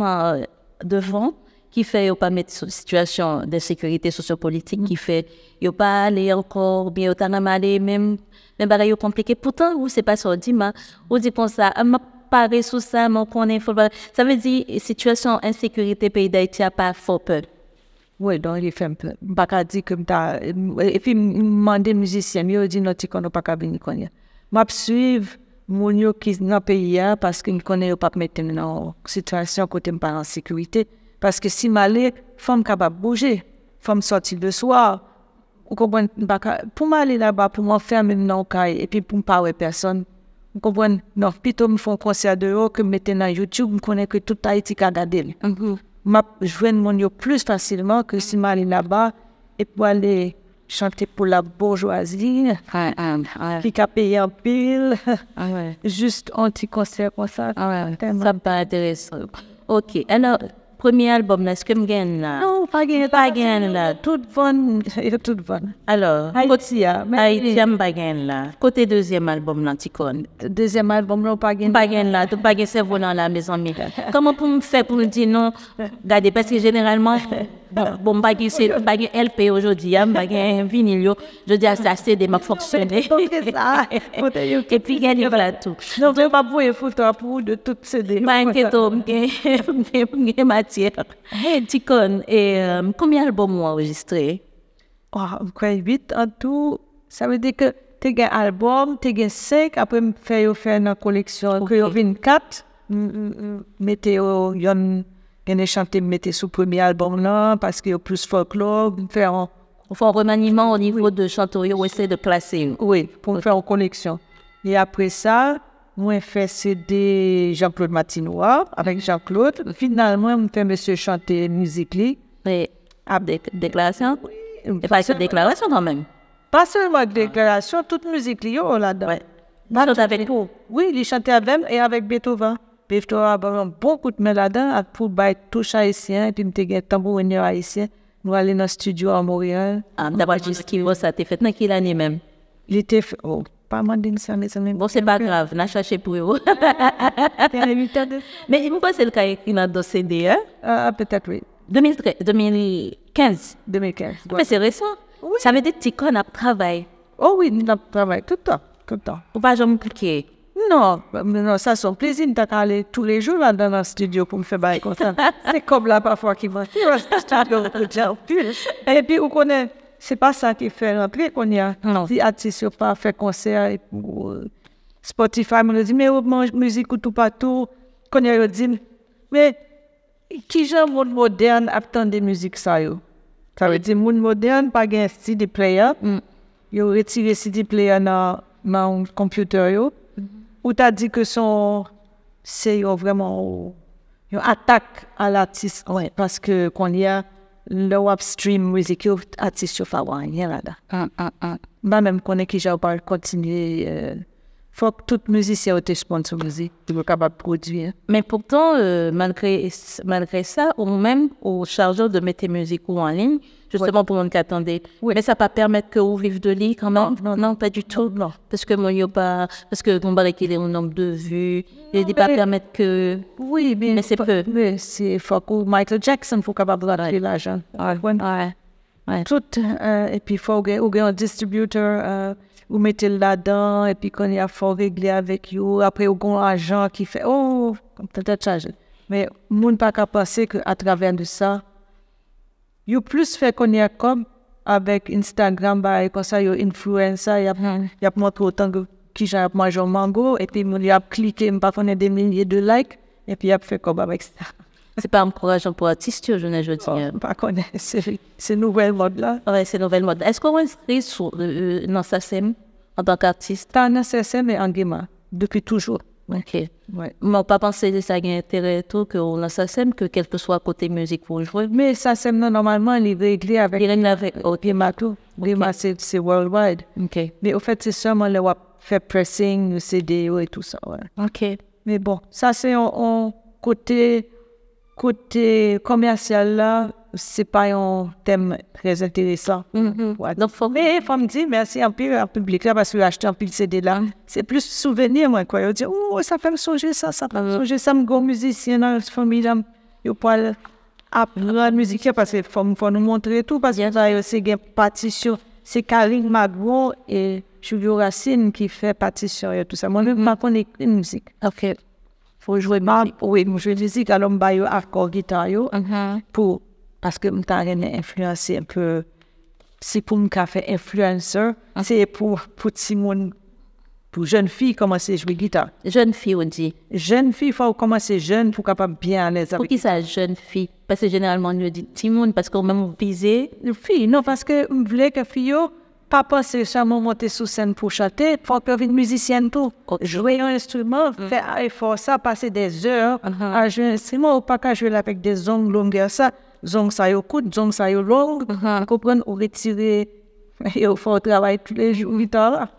devant qui fait yo pas mettre une situation de sécurité sociopolitique, qui mm. fait qu'ils pas aller encore, bien autant aller, même, même bagaille compliqué. Pourtant, ou c'est pas ça, dit, mais, ou dit comme ça, m'a paré sous ça, m'a connaît, faut Ça veut dire, situation insécurité pays d'Haïti a pas fort peur. Oui, donc il fait un peu. Pas qu'à dire que m'ta, et puis, demander musicien, il dit, non, tu connais pas qu'à venir connaître. M'a suivre, moun yo ki nan peyi ya, paske m konen yo pap meten nan situasyon kote m pa an sekurite, Parce que si m'aller, femme capable de bouger, femme sortir le soir. Vous comprenez? Ka- Pour m'aller là-bas, pour m'enfermer dans le et puis pour ne pas voir personne. Vous comprenez? Non, plutôt me font un concert dehors que me mettre dans YouTube, je connais que tout Haïti a regardé m'a joindre mon yo plus facilement que si m'aller là-bas et pour aller chanter pour la bourgeoisie Ouais, ouais, ouais. qui a payé en pile Ah ouais. juste un petit concert comme ça Ah ça me paraît intéressant. Ok, alors, premier album, là, est-ce que je là? non pas gagné pas gagne là. toute bonne et toute bonne Alors, Haïti Haïti, je pas gagne là. Côté deuxième album, là, Ticone. deuxième album non pas gagné Pas gagne là, tu pas gagne cerveau dans la maison. mais Comment pour me faire pour me dire non? Regardez, parce que généralement, bon, pas gagne c'est- pas LP aujourd'hui, hein, pas gagne vinyle, je dis à ça, c'est des m'a ça. Et puis, gagne voilà tout. non je pas pour photo pour de toutes ces dés Pas inquiète, j'ai matière. Hey, Ticone, et euh, combien d'albums ont enregistré? Oh, quoi, 8 en tout. Ça veut dire que tu as un album, tu as 5, après je fais une collection, que yo 24. Mettez yo, yon, yon chanté, mettez sous premier album là, parce qu'il y a plus folklore, faire un, On fait un remaniement au niveau de Chantorier, on essaie de classer. oui, pour faire une collection. Et après ça, moi, fait CD Jean-Claude Matinois, avec Jean-Claude. Finalement, je fais Monsieur chanter musique. Mais Ah, des déclarations? Il faut une déclaration quand même. Pas seulement déclaration, toute musique liée oh, là-dedans. Ouais. Bah, avec. Oui, il chantait avec et avec Beethoven. Beethoven a beaucoup de là-dedans pour bailler touche haïtien, puis il y a tambour haïtien. Nous allons dans le studio à Montréal. Ah, d'abord, voit ça, t'es fait dans quelle année même? Il était fait, oh, pas mal d'une année, ça. Bon, c'est pas grave, on a cherché pour vous. Mais pourquoi c'est le cas écrit dans le CD, hein? Ah, peut-être oui. 2013, 2015. 2015. Mais c'est récent. Oui. Ça veut dire que tu connais travail. Oh oui, nous travaillons tout le temps. Tout le temps. Ou pas jamais cliquer non, non, ça c'est un plaisir d'aller tous les jours là dans le studio pour me faire bailler comme ça. c'est comme là parfois qui m'a fait Et puis, vous connaissez, c'est pas ça qui fait rentrer qu'on y a. Non. Si artistes n'ont pas fait concert et pour euh, Spotify me dit, mais vous mange musique ou tout partout. Qu'on y a dit, mais qui genre monde moderne attend des musiques ça yo? Ça veut dire, monde moderne, pas un CD player. Mm. Ils ont retiré CD player dans mon computer yo. ou ta di ke son se yo vreman yo atak al artist ouais, paske kon li a low upstream music yo artist yo fawa an yon rada. An an an ba menm konen ki jaw par kontinye euh, fok tout musisye yo te sponsorize ti yo kapab produye men pourtant euh, malgre sa ou menm ou chargeur de mette music ou an ligne justement pour nous attendait. Oui. Mais ça pas permettre que vous vivez de lit quand même non, non, pas du tout. Non. Parce que mon pas, parce que mon barrique il est au nombre de vues, il ne pas permettre que. Oui, mais, mais c'est peu. Mais c'est faut que Michael Jackson faut capable de l'argent. Ouais. ouais. Tout euh, et puis faut que un distributeur. Euh, vous mettez là-dedans, et puis quand il y a faut régler avec vous, après vous avez un agent qui fait, oh, peut-être ça. Mais ne pas qu'à penser qu'à travers de ça, vous plus fait a comme avec Instagram, bah, comme ça, vous influencer, il y a, y a montré autant que qui j'ai mangé un mango, et puis il a cliqué, il a des milliers de likes, et puis il a fait comme avec ça. C'est pas encourageant pour artiste, je ne veux dire. Oh, pas connaître, c'est nouvelle mode là. Oui, c'est nouvelle mode. Est-ce qu'on inscrit sur, euh, dans SACEM en tant qu'artiste? Pas dans SACEM, mais en Guéma, depuis toujours. Ok. Ouais. Mais pas pensé que ça a intérêt tout que on SACEM, que quel que soit côté musique pour jouer. Mais SACEM, normalement, il est réglé avec. Il est avec. Guéma tout. Guéma, c'est worldwide. Ok. Mais au fait, c'est seulement le fait pressing, le CD et tout ça. Ouais. Ok. Mais bon, ça c'est un côté côté commercial là, c'est pas un thème très intéressant. Mm Donc, faut... Mais faut me dire merci un peu au public là parce que j'ai acheté un de CD là. Mm. C'est plus souvenir, moi, quoi. Je dis, oh, ça fait me songer ça, ça fait me songer ça, me go musicien dans la famille là. Je parle apprendre la musique parce qu'il faut, faut nous montrer tout parce que ça, c'est une partition. C'est Karine Magro et Julio Racine qui fait partition et tout ça. Moi, je ne connais pas musique. Ok faut jouer mal oui je musique alors je hardcore guitare uh-huh. pour parce que je suis influencé un peu c'est pour me faire influenceur uh-huh. c'est pour pour Simone pour jeune fille commencer à jouer guitare jeune fille on dit jeune fille faut commencer jeune pour capable bien aller pour qui ça jeune fille? Parce que généralement on dit Simone parce qu'on même visé fille non parce que je voulais que fille pas penser seulement monter sur scène pour chanter, il faut que une musicienne tout. Jouer un instrument, mm. faire effort, ça, passer des heures uh-huh. à jouer un instrument, ou pas jouer avec des ongles longueurs, ça. Zong ça yo court, zong ça yo long, uh-huh. comprendre ou retirer. Et il faut travailler tous les jours,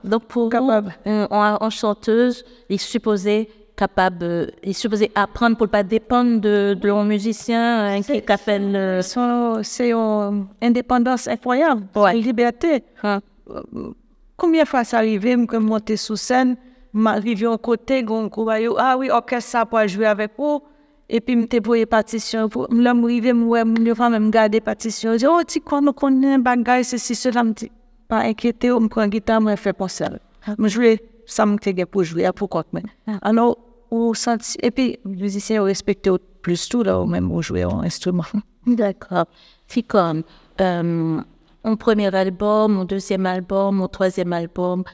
Donc, pour capable. Vous, en, chanteuse, il est supposé capable, euh, il est supposé apprendre pour ne pas dépendre de, de un musicien hein, qui fait C'est une indépendance incroyable, ouais. une liberté. Hein. Combien de fois ça arrive, je monter sur scène, m'arrive à côté, je ah oui, ok, ça pour jouer avec vous. Et puis, je me partition. Là, je arrive, je vais même garder partition. Je dis, oh, tu crois, je connais un bagage, ceci, cela. Je me pas inquiété, je prends la guitare, je fais penser. Je joue, ça me fait pour jouer, pourquoi. Alors, ou senti, et puis les musiciens ont respecté plus tout là, même au jouer un instrument. D'accord. C'est comme euh, un premier album, un deuxième album, un troisième album,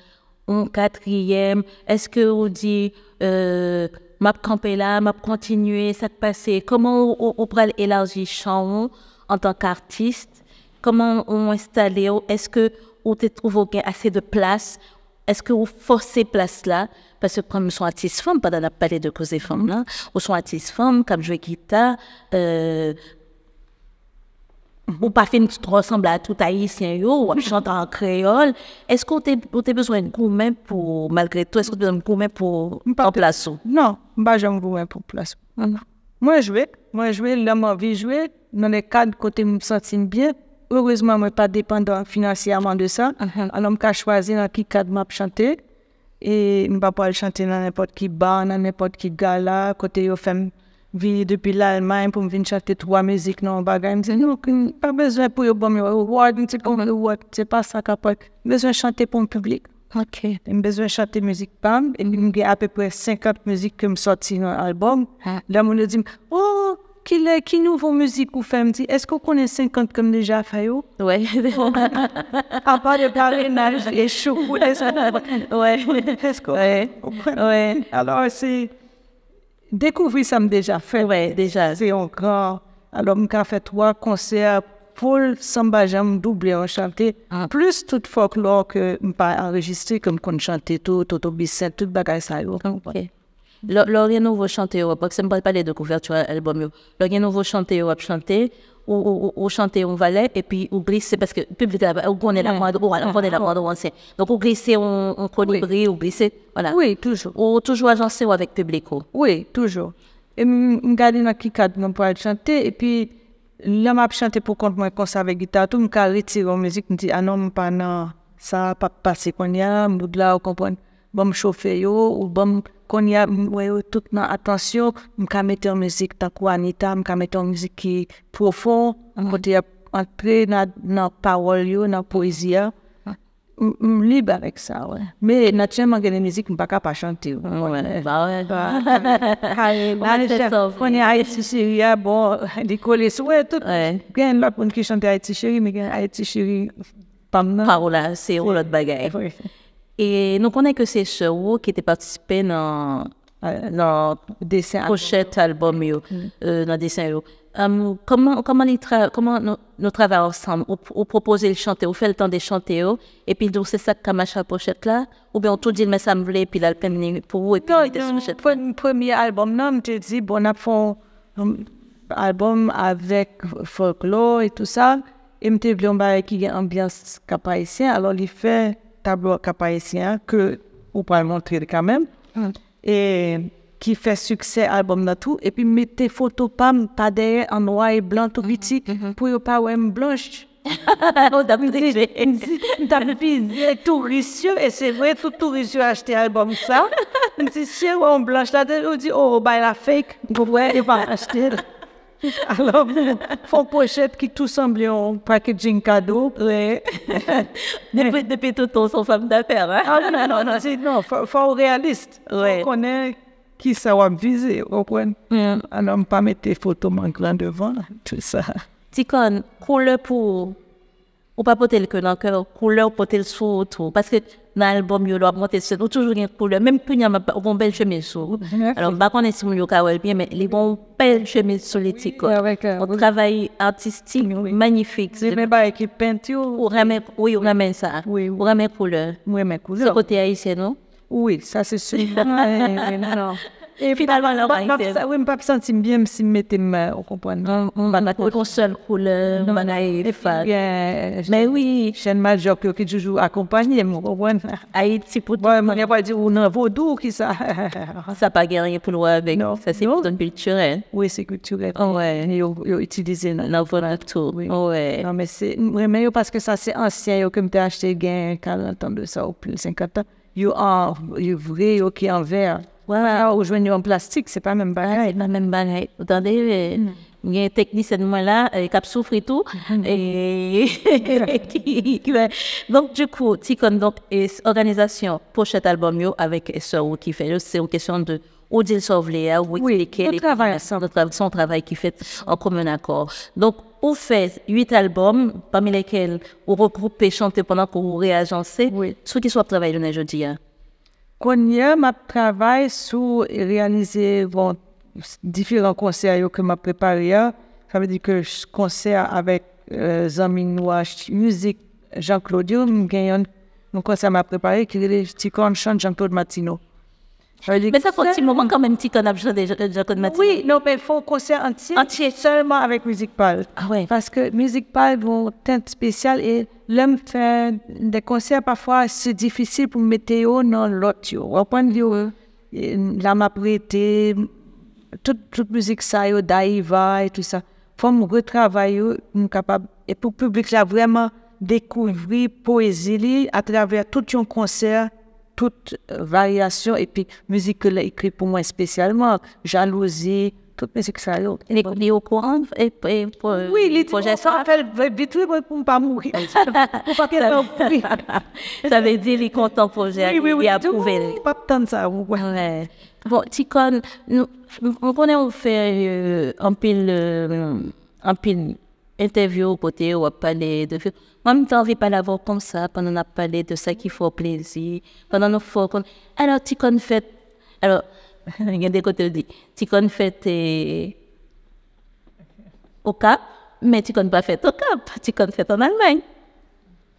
un quatrième. Est-ce que on dit euh, m'a campé là, m'a continué, ça passé Comment on, on pourrait élargir chant en tant qu'artiste? Comment on installé? Est-ce que on te trouve assez de place? Est-ce que vous forcez place là? Parce que comme sont artistes femmes, pendant la parlé de cause des femmes là, ou sont artistes femmes, comme jouer guitare, euh, Ou pa fin tout ressemble a tout haïtien yo, ou ap chante an kreol. Esk ou te bezwen koumen pou, malgre to, esk ou te bezwen koumen pou an plasou? Non, ba jen koumen pou plasou. Mwen jwe, mwen jwe, lèman vi jwe, nan le kad kote mwen sentin bien. Heureusement, mwen pa dependant financièrement de sa. An mwen ka chwazi nan ki kad mwen ap chante. E mwen pa po al chante nan nepot ki bar, nan nepot ki gala, kote yo fem. Venir depuis l'Allemagne pour venir chanter trois musiques dans le bagage. Je dis non, pas besoin pour yo bon me award, c'est le award, c'est pas ça qu'après. besoin de chanter pour le public. OK. J'ai besoin de chanter musique PAM. Et j'ai à peu près 50 musiques qui me sortent dans l'album. Là, on me dit, oh, qui, est, qui nouveau musique vous faites? Me est-ce qu'on connaît 50 comme déjà fait? Ouais. à part de parrainage et chou, est-ce qu'on... Ouais. Est-ce qu'on... Dekouvri sa m deja fe, wè, deja, se yon gran, alò m ka fe 3 konser pou l samba jan m double an chante, ah. plus tout folklor ke m pa enregistri ke m kon chante tout, tout obisè, tout bagay sa yo. Ok. Lò gen nouvo chante yo, pwak se m pale de kouverture album yo, lò gen nouvo chante yo ap chante, ou chante yon valet, epi ou glisse, paske publite la, ou konen la mwad, ou ala konen la mwad ou anse. Donk ou glisse, ou kolibri, ou glisse, wala. Oui, toujou. Ou toujou ajanse ou avek publiko. Oui, toujou. E m gade nan ki kad nan pou al chante, epi la m ap chante pou kont mwen konsa avek gita, tou m ka retire ou mouzik, m di anon m pa nan sa, pa pase kon ya, m boud la ou kompon, bom chofe yo, ou bom... qu'on y a m- ouais yo, tout dans attention m ka en musique tant quoi Anita m ka mettre en musique qui profond côté y a entrer dans dans parole yo dans poésie ya. m m libre avec ça ouais mais naturellement que la musique m pas capable chanter vous comprenez? Ouais. Là, on est Haïti chérie, ah, bon, les collés, ouais, tout. Ouais. Bien, là, pour qui chante l'autre bagaille. Et nous connaissons que c'est Cheryl qui était participé dans Euh, dans Dessin. pochette album yo, euh, dans dessin yo. Um, comment comment ils tra comment nous, travaillons ensemble? Ou, ou proposer le chanter ou faire le temps de chanter yo, et puis donc c'est ça marche la pochette là ou bien on tout dit mais ça me voulait puis là le pour vous et puis Non, non, pochette pour le premier album, non, te dis, bon, on a fait un album avec folklore et tout ça. Et je voulu un bagage qui a ambiance cap-haïtien. Alors, il fait tableau cap-haïtien que on peut le montrer quand même. Et qui fait succès album dans tout. Et puis, mettez photo pam, pas derrière, en noir et blanc, tout petit, pour ne pas voir blanche. tout et c'est vrai, tout tout ricieux a acheté album ça. C'est sûr, on blanche là, on dit, oh, bah, la fake, ouais, il va acheter. Alors, font pochette qui tout semble un packaging cadeau. Ouais. depuis depuis tout temps son femme d'affaires hein? Ah non, non, non, c'est, non, faut, faut réaliste. Ouais. On connaît qui ça va viser, vous comprenez? Alors, pas mettre des photos grand devant, tout ça. Ticon, couleur pour ou pas porter le cœur dans le cœur, couleur porter le sous tout parce que dans l'album yo y a une belle chemise sous alors pas qu'on est si yo ka wel bien magnifique. C'est même pas équipe peinture. ou oui on ramène ça. Oui, oui. ou mais ce couleur. côté haïtien non? Oui, ça c'est sûr. Ouais, non. Et finalement là Bah, bah, ça, oui, je me sens bien si ma, vous comprenez? on va mettre une seule couleur on va mais oui chaîne major qui qui toujours accompagné, vous comprenez? Haïti pour Bon, on n'a pas dit, ou non, vaudou, qui ça? ça pas gagné pour le avec Non. ça c'est une culturelle Oui, c'est culturel. Ouais. Ils ont utilisé. Tour ouais non mais c'est yo, parce que ça, c'est ancien, comme tu as acheté gain 40 ans de ça, ou plus 50 ans. Yo, en, yo, vrai, yo, qui est en verre. Ou joignent en plastique, c'est pas même pareil. la même bagaille. Vous entendez, euh, il y a un technicien de moi là, euh, qui a souffert tout. et qui- qui va- donc, du coup, Ticon, donc, et organisation pour cet album, yo, avec ce qui fait, c'est une question de où dit sauver, où Oui, expliquer on les- travaille ensemble. notre tra- son travail qui fait en commun accord. Donc, on fait huit albums, parmi lesquels on regroupe et chante pendant qu'on réagencé. Oui. Ceux qui sont travaillés le jeudi. hein. Quand je travaille sur réaliser bon, différents concerts que m'a préparé, ça veut dire que je concert avec euh, Zami Noir, musique Jean-Claude, un concert m'a préparé qui est le petit chante Jean-Claude Martino. Mais ça fait un petit moment quand même, Ticon a besoin de Jacob Matin. Oui, non, mais il faut un concert entier, Entier. seulement avec Musique Pâle. Ah ouais. Parce que Musique Pâle vont teinte spéciale et l'homme fait des concerts parfois, c'est difficile pour météo dans l'autre. Au point de vue, euh, la m'a prêté, toute, toute musique ça, Daïva et tout ça. Faut me retravailler, capable, et pour le public là, vraiment découvrir poésie à travers tout un concert, toute variation, et puis musique que l'a écrit pour moi spécialement, jalousie, toute musique ça. Il est, il est au courant et, et pour, Oui, les projet ça fait vite pour ne pas mourir. Pour pas qu'elle mourir. Ça veut dire qu'il est content pour Oui, oui, oui. il a Pas tant ça. ouais. Bon, Ticon, nous, on connaît, on fait un pile, euh, un pile interview au côté, on va parler de Moi, je n'ai envie de parler avant comme ça, pendant on a parlé de ça qui fait plaisir, pendant faut qu'on... Alors, Ticon fait, alors, il y a des côtés dit, Ticon fait au Cap, mais Ticon pas fait au Cap, Ticon fait en Allemagne.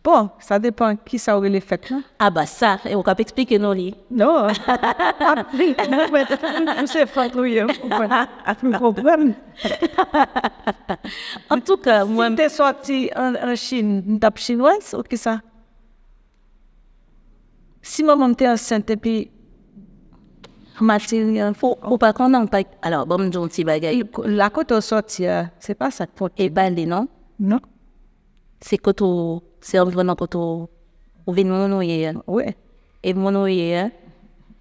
Bon, ça dépend qui ça aurait l'effet. là. Ah bah ça, et on peut expliquer. Non. C'est pas trop bien. Vous comprenez? En tout cas, moi, Si t'es sorti en, en Chine, t'as chinoise ou qu'est-ce ça? Si maman t'es enceinte et puis matériel, faut, faut pas qu'on en parle. Alors, bon, me dis un petit bagage. la côte au sorti, euh, c'est pas ça. Et balé, non? Non? C'est quand c'est environnement quand on on vient de monouiller. Oui. Et monouiller,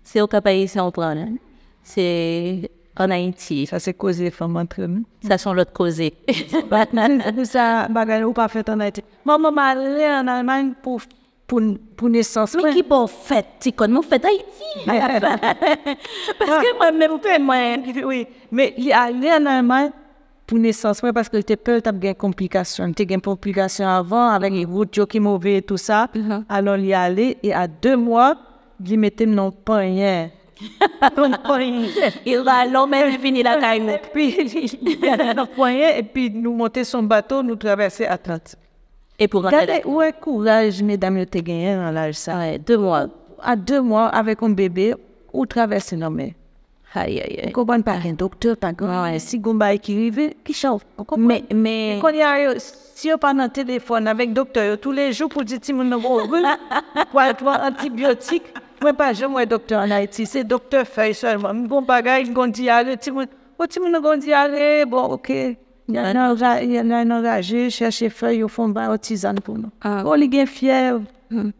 c'est au Cap Haïtien, on prend. hein. C'est en Haïti. Ça, c'est causé femmes entre nous. Ça sont l'autre causé. ça, bagay ou pas fait en Haïti. Maman m'a allé en Allemagne pour, pour, pour naissance. Mais qui bon fait, tu connais, fait Haïti. Parce que moi-même, fait, moi, oui. Mais il est allé en Allemagne pour naissance, ouais, parce que j'étais peur y ait des complications. Y a des complications avant, avec les routes qui mauvais et tout ça. Mhm. Alors, il est allé, et à deux mois, il mettait non pas rien. Il va l'homme fini la caille. Et puis, il rien, et puis nous monter son bateau, nous traverser Atlantique. Et pour rentrer Regardez, où est courage, mesdames, le gagné dans l'âge ça. Ouais, deux mois. À deux mois, avec un bébé, ou traverser non mais. Aïe, aïe, aïe. Docteur, pas grand. Si Gomba. Vous comprenez? Mais, mais, Quand il y a, si on parle dans le téléphone avec le docteur tous les jours pour dire que mon nom pour avoir antibiotique, moi pas je moi docteur en Haïti, c'est docteur Feuille seulement. Bon bagage, bon diarrhée, tu mon oh tu mon bon diarrhée, bon OK. Il y en a enra- il y en a un enragé, chercher feuille au fond bas, au tisane pour nous. Ah. Oh, les gars fiers. Tout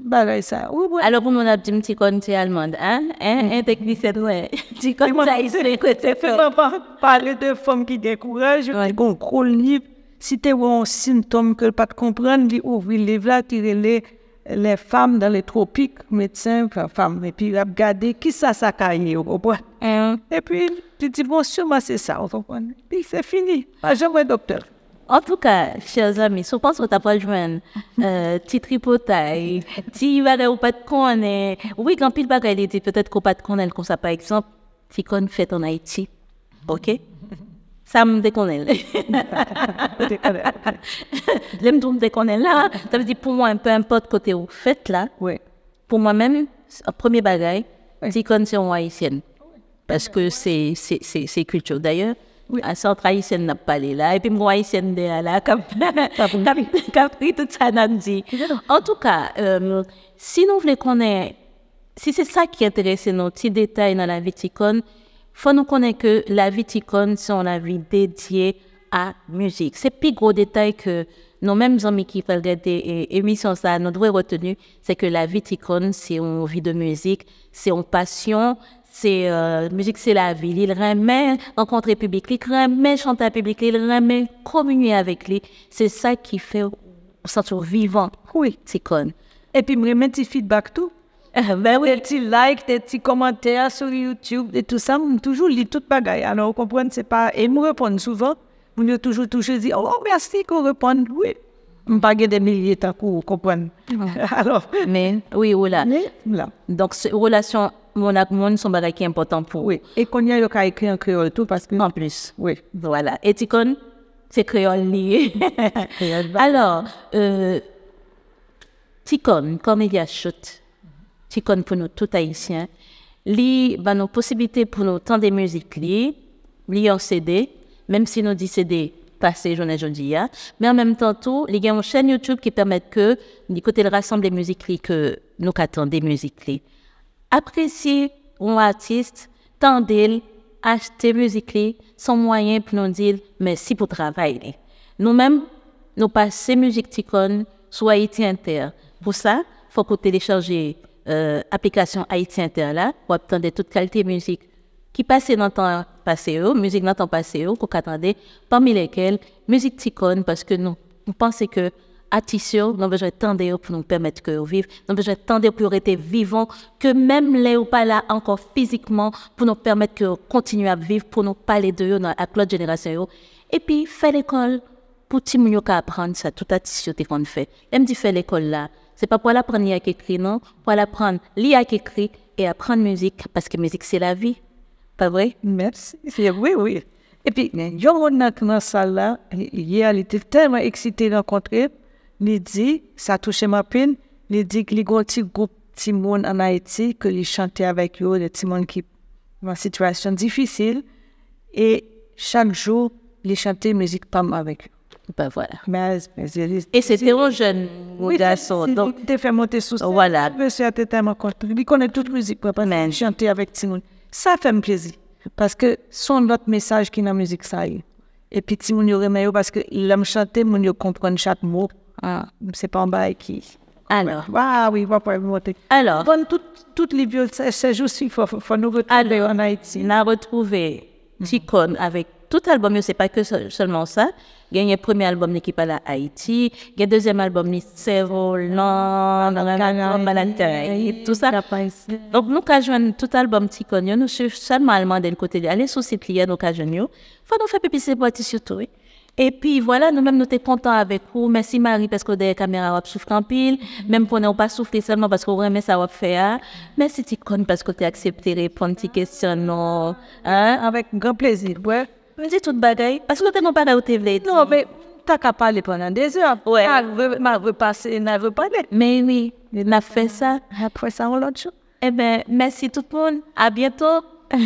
bagage ça. Oui, oui. Alors, pour mon a dit, petit con, tu es allemande, hein? Hein? Un technicien, ouais. Tu con, ça, il se l'écoute, c'est Fais fait. pas par- parler de femmes qui découragent, ouais. un gros livre. Si tu as un symptôme que pas de comprendre, il ouvre le livre là, tirer les, les femmes dans les tropiques, médecins, enfin, femmes, et puis regarder qui ça, ça caille, vous comprenez? Hein? Et puis, tu dis, bon, ça, vous comprenez? Puis c'est fini. Pas jamais docteur. En tout cas, chers amis, je pense que tu pas joindre euh, petit tripotail, petit bagay ou pas de connaît. Oui, quand pile bagay, il était peut-être qu'on pas de connaître comme ça, par exemple, petit con fait en Haïti. OK? Ça me déconne. Tout me déconne là. Ça veut dire pour moi, peu importe côté où fait là, Oui. pour moi-même, un premier petit con c'est en haïtienne. Parce que c'est culture. D'ailleurs, Oui. un centre haïtien n'a pas là. Et puis, moi, haïtienne là, comme pris tout ça le dit. En tout cas, euh, si nous voulons connaître, si c'est ça qui intéresse nos petits détails dans la vie ticone, faut nous connaître que la vie ticone, c'est une vie dédiée à musique. C'est plus gros détail que nos mêmes amis qui regarder l'émission, ça, nous devons retenir, c'est que la vie ticone, c'est une vie de musique, c'est une passion, c'est euh, musique c'est la vie il remet rencontrer public il remet chanter à public il remet communier avec lui c'est ça qui fait on sentir vivant Oui. c'est con Et puis, me remettre des feedback tout. ben Des petits likes, des petits commentaires sur YouTube et tout ça, je toujours lis tout bagaille. Alors, vous comprenez, c'est pas. Et me répondre souvent, vous me toujours toujours dire, oh, merci qu'on réponde. Oui. Je ne pas des milliers de vous comprenez. Alors, mais oui voilà là. donc ce- relation mon ak mon son bagay qui est important pour Oui. Et qu'on y a, il écrit en créole tout parce que. en plus Oui. voilà et ticon c'est créole lié alors euh, ticon comme il y a chute ticon pour nous tout haïtiens li ba nos possibilités pour nous tendre des musiques li, li en CD, même si nous dit CD passé journée aujourd'hui, hein. mais en même temps tout, il y a une chaîne YouTube qui permet que, du côté de rassembler des musiques que nous attendons des musiques. Apprécier un artiste, tendez acheter musique son moyen pour nous dire merci pour le travail. Nous-mêmes, nous passons musique Ticon sur Haïti Inter. Pour ça, il faut que télécharger euh, l'application Haïti Inter là, pour obtenir toute qualité de musique qui passe dans le temps passé, oh, musique dans le temps passé, oh, qu'on attendait, parmi lesquelles musique Ticon, parce que nous, nous pensons que artistes, nous avons besoin de d'ailleurs pour nous permettre que nous vivions, nous avons besoin de d'ailleurs pour rester vivants, que même les ou pas là encore physiquement, pour nous permettre que continuer à vivre, pour nous parler de avec l'autre génération. Et puis, faire l'école, pour yo ka apprendre ça, tout te qu'on fait. Même dit faire l'école là, c'est pas pour l'apprendre lire écrit non, pour l'apprendre lire écrit et apprendre musique, parce que musique c'est la vie. Pas vrai? Merci. Oui, oui. Et puis, il y a un dans la salle là, hier, il était tellement excité de rencontrer. Il dit, ça a touché ma peine, il dit qu'il y a un petit groupe de monde en Haïti, que il chantait avec eux, des petits monde qui sont en situation difficile. Et chaque jour, il chantait musique PAM avec eux. Ben voilà. Mais, mais Et c'était un jeune oui, garçon, c'est- donc il t'a fait monter sous. Voilà. Monsieur était tellement content. Il connaît toute musique, papa. Il chanter avec Timon. Ça fait un plaisir. Parce que son notre message qui est dans la musique, ça y est. Et puis Timon, il remet parce qu'il aime chanter, il comprend chaque mot. Ah, c'est pas en bas qui. alors, Ah oui, il va pas monter. alors, Bon, tout- toutes les vieux, c'est c'est juste qu'il faut, faut nous retrouver en Haïti. on a retrouvé Ticon avec tout album, c'est pas que se- seulement ça. Il y a un premier album qui parle à Haïti, il y a un deuxième album qui c'est tout ça. Donc, nous avons joué tout album Ticon, nous sommes seulement allemand d'un côté, aller sur site, nous avons joué. faut nous faire publicité pour artistes surtout. Et puis voilà, nous-mêmes, nous sommes contents avec vous. Merci Marie, parce que des caméras, on souffre en pile. Même pour ne pas souffler seulement parce qu'on remet ça, on fait. hein. Merci Ticon, parce que tu as accepté de répondre à tes questions. non. Hein? Avec grand plaisir. Ouais. Me dis tout bagaille. Parce que tu n'as pas de TV. Non, mais t'as qu'à parler pendant des heures. Ouais. Ah, veut- m'a veut passer, n'a parler. Mais oui, on a fait ça. Après ça, on l'a dit. Eh bien, merci tout le monde. À bientôt.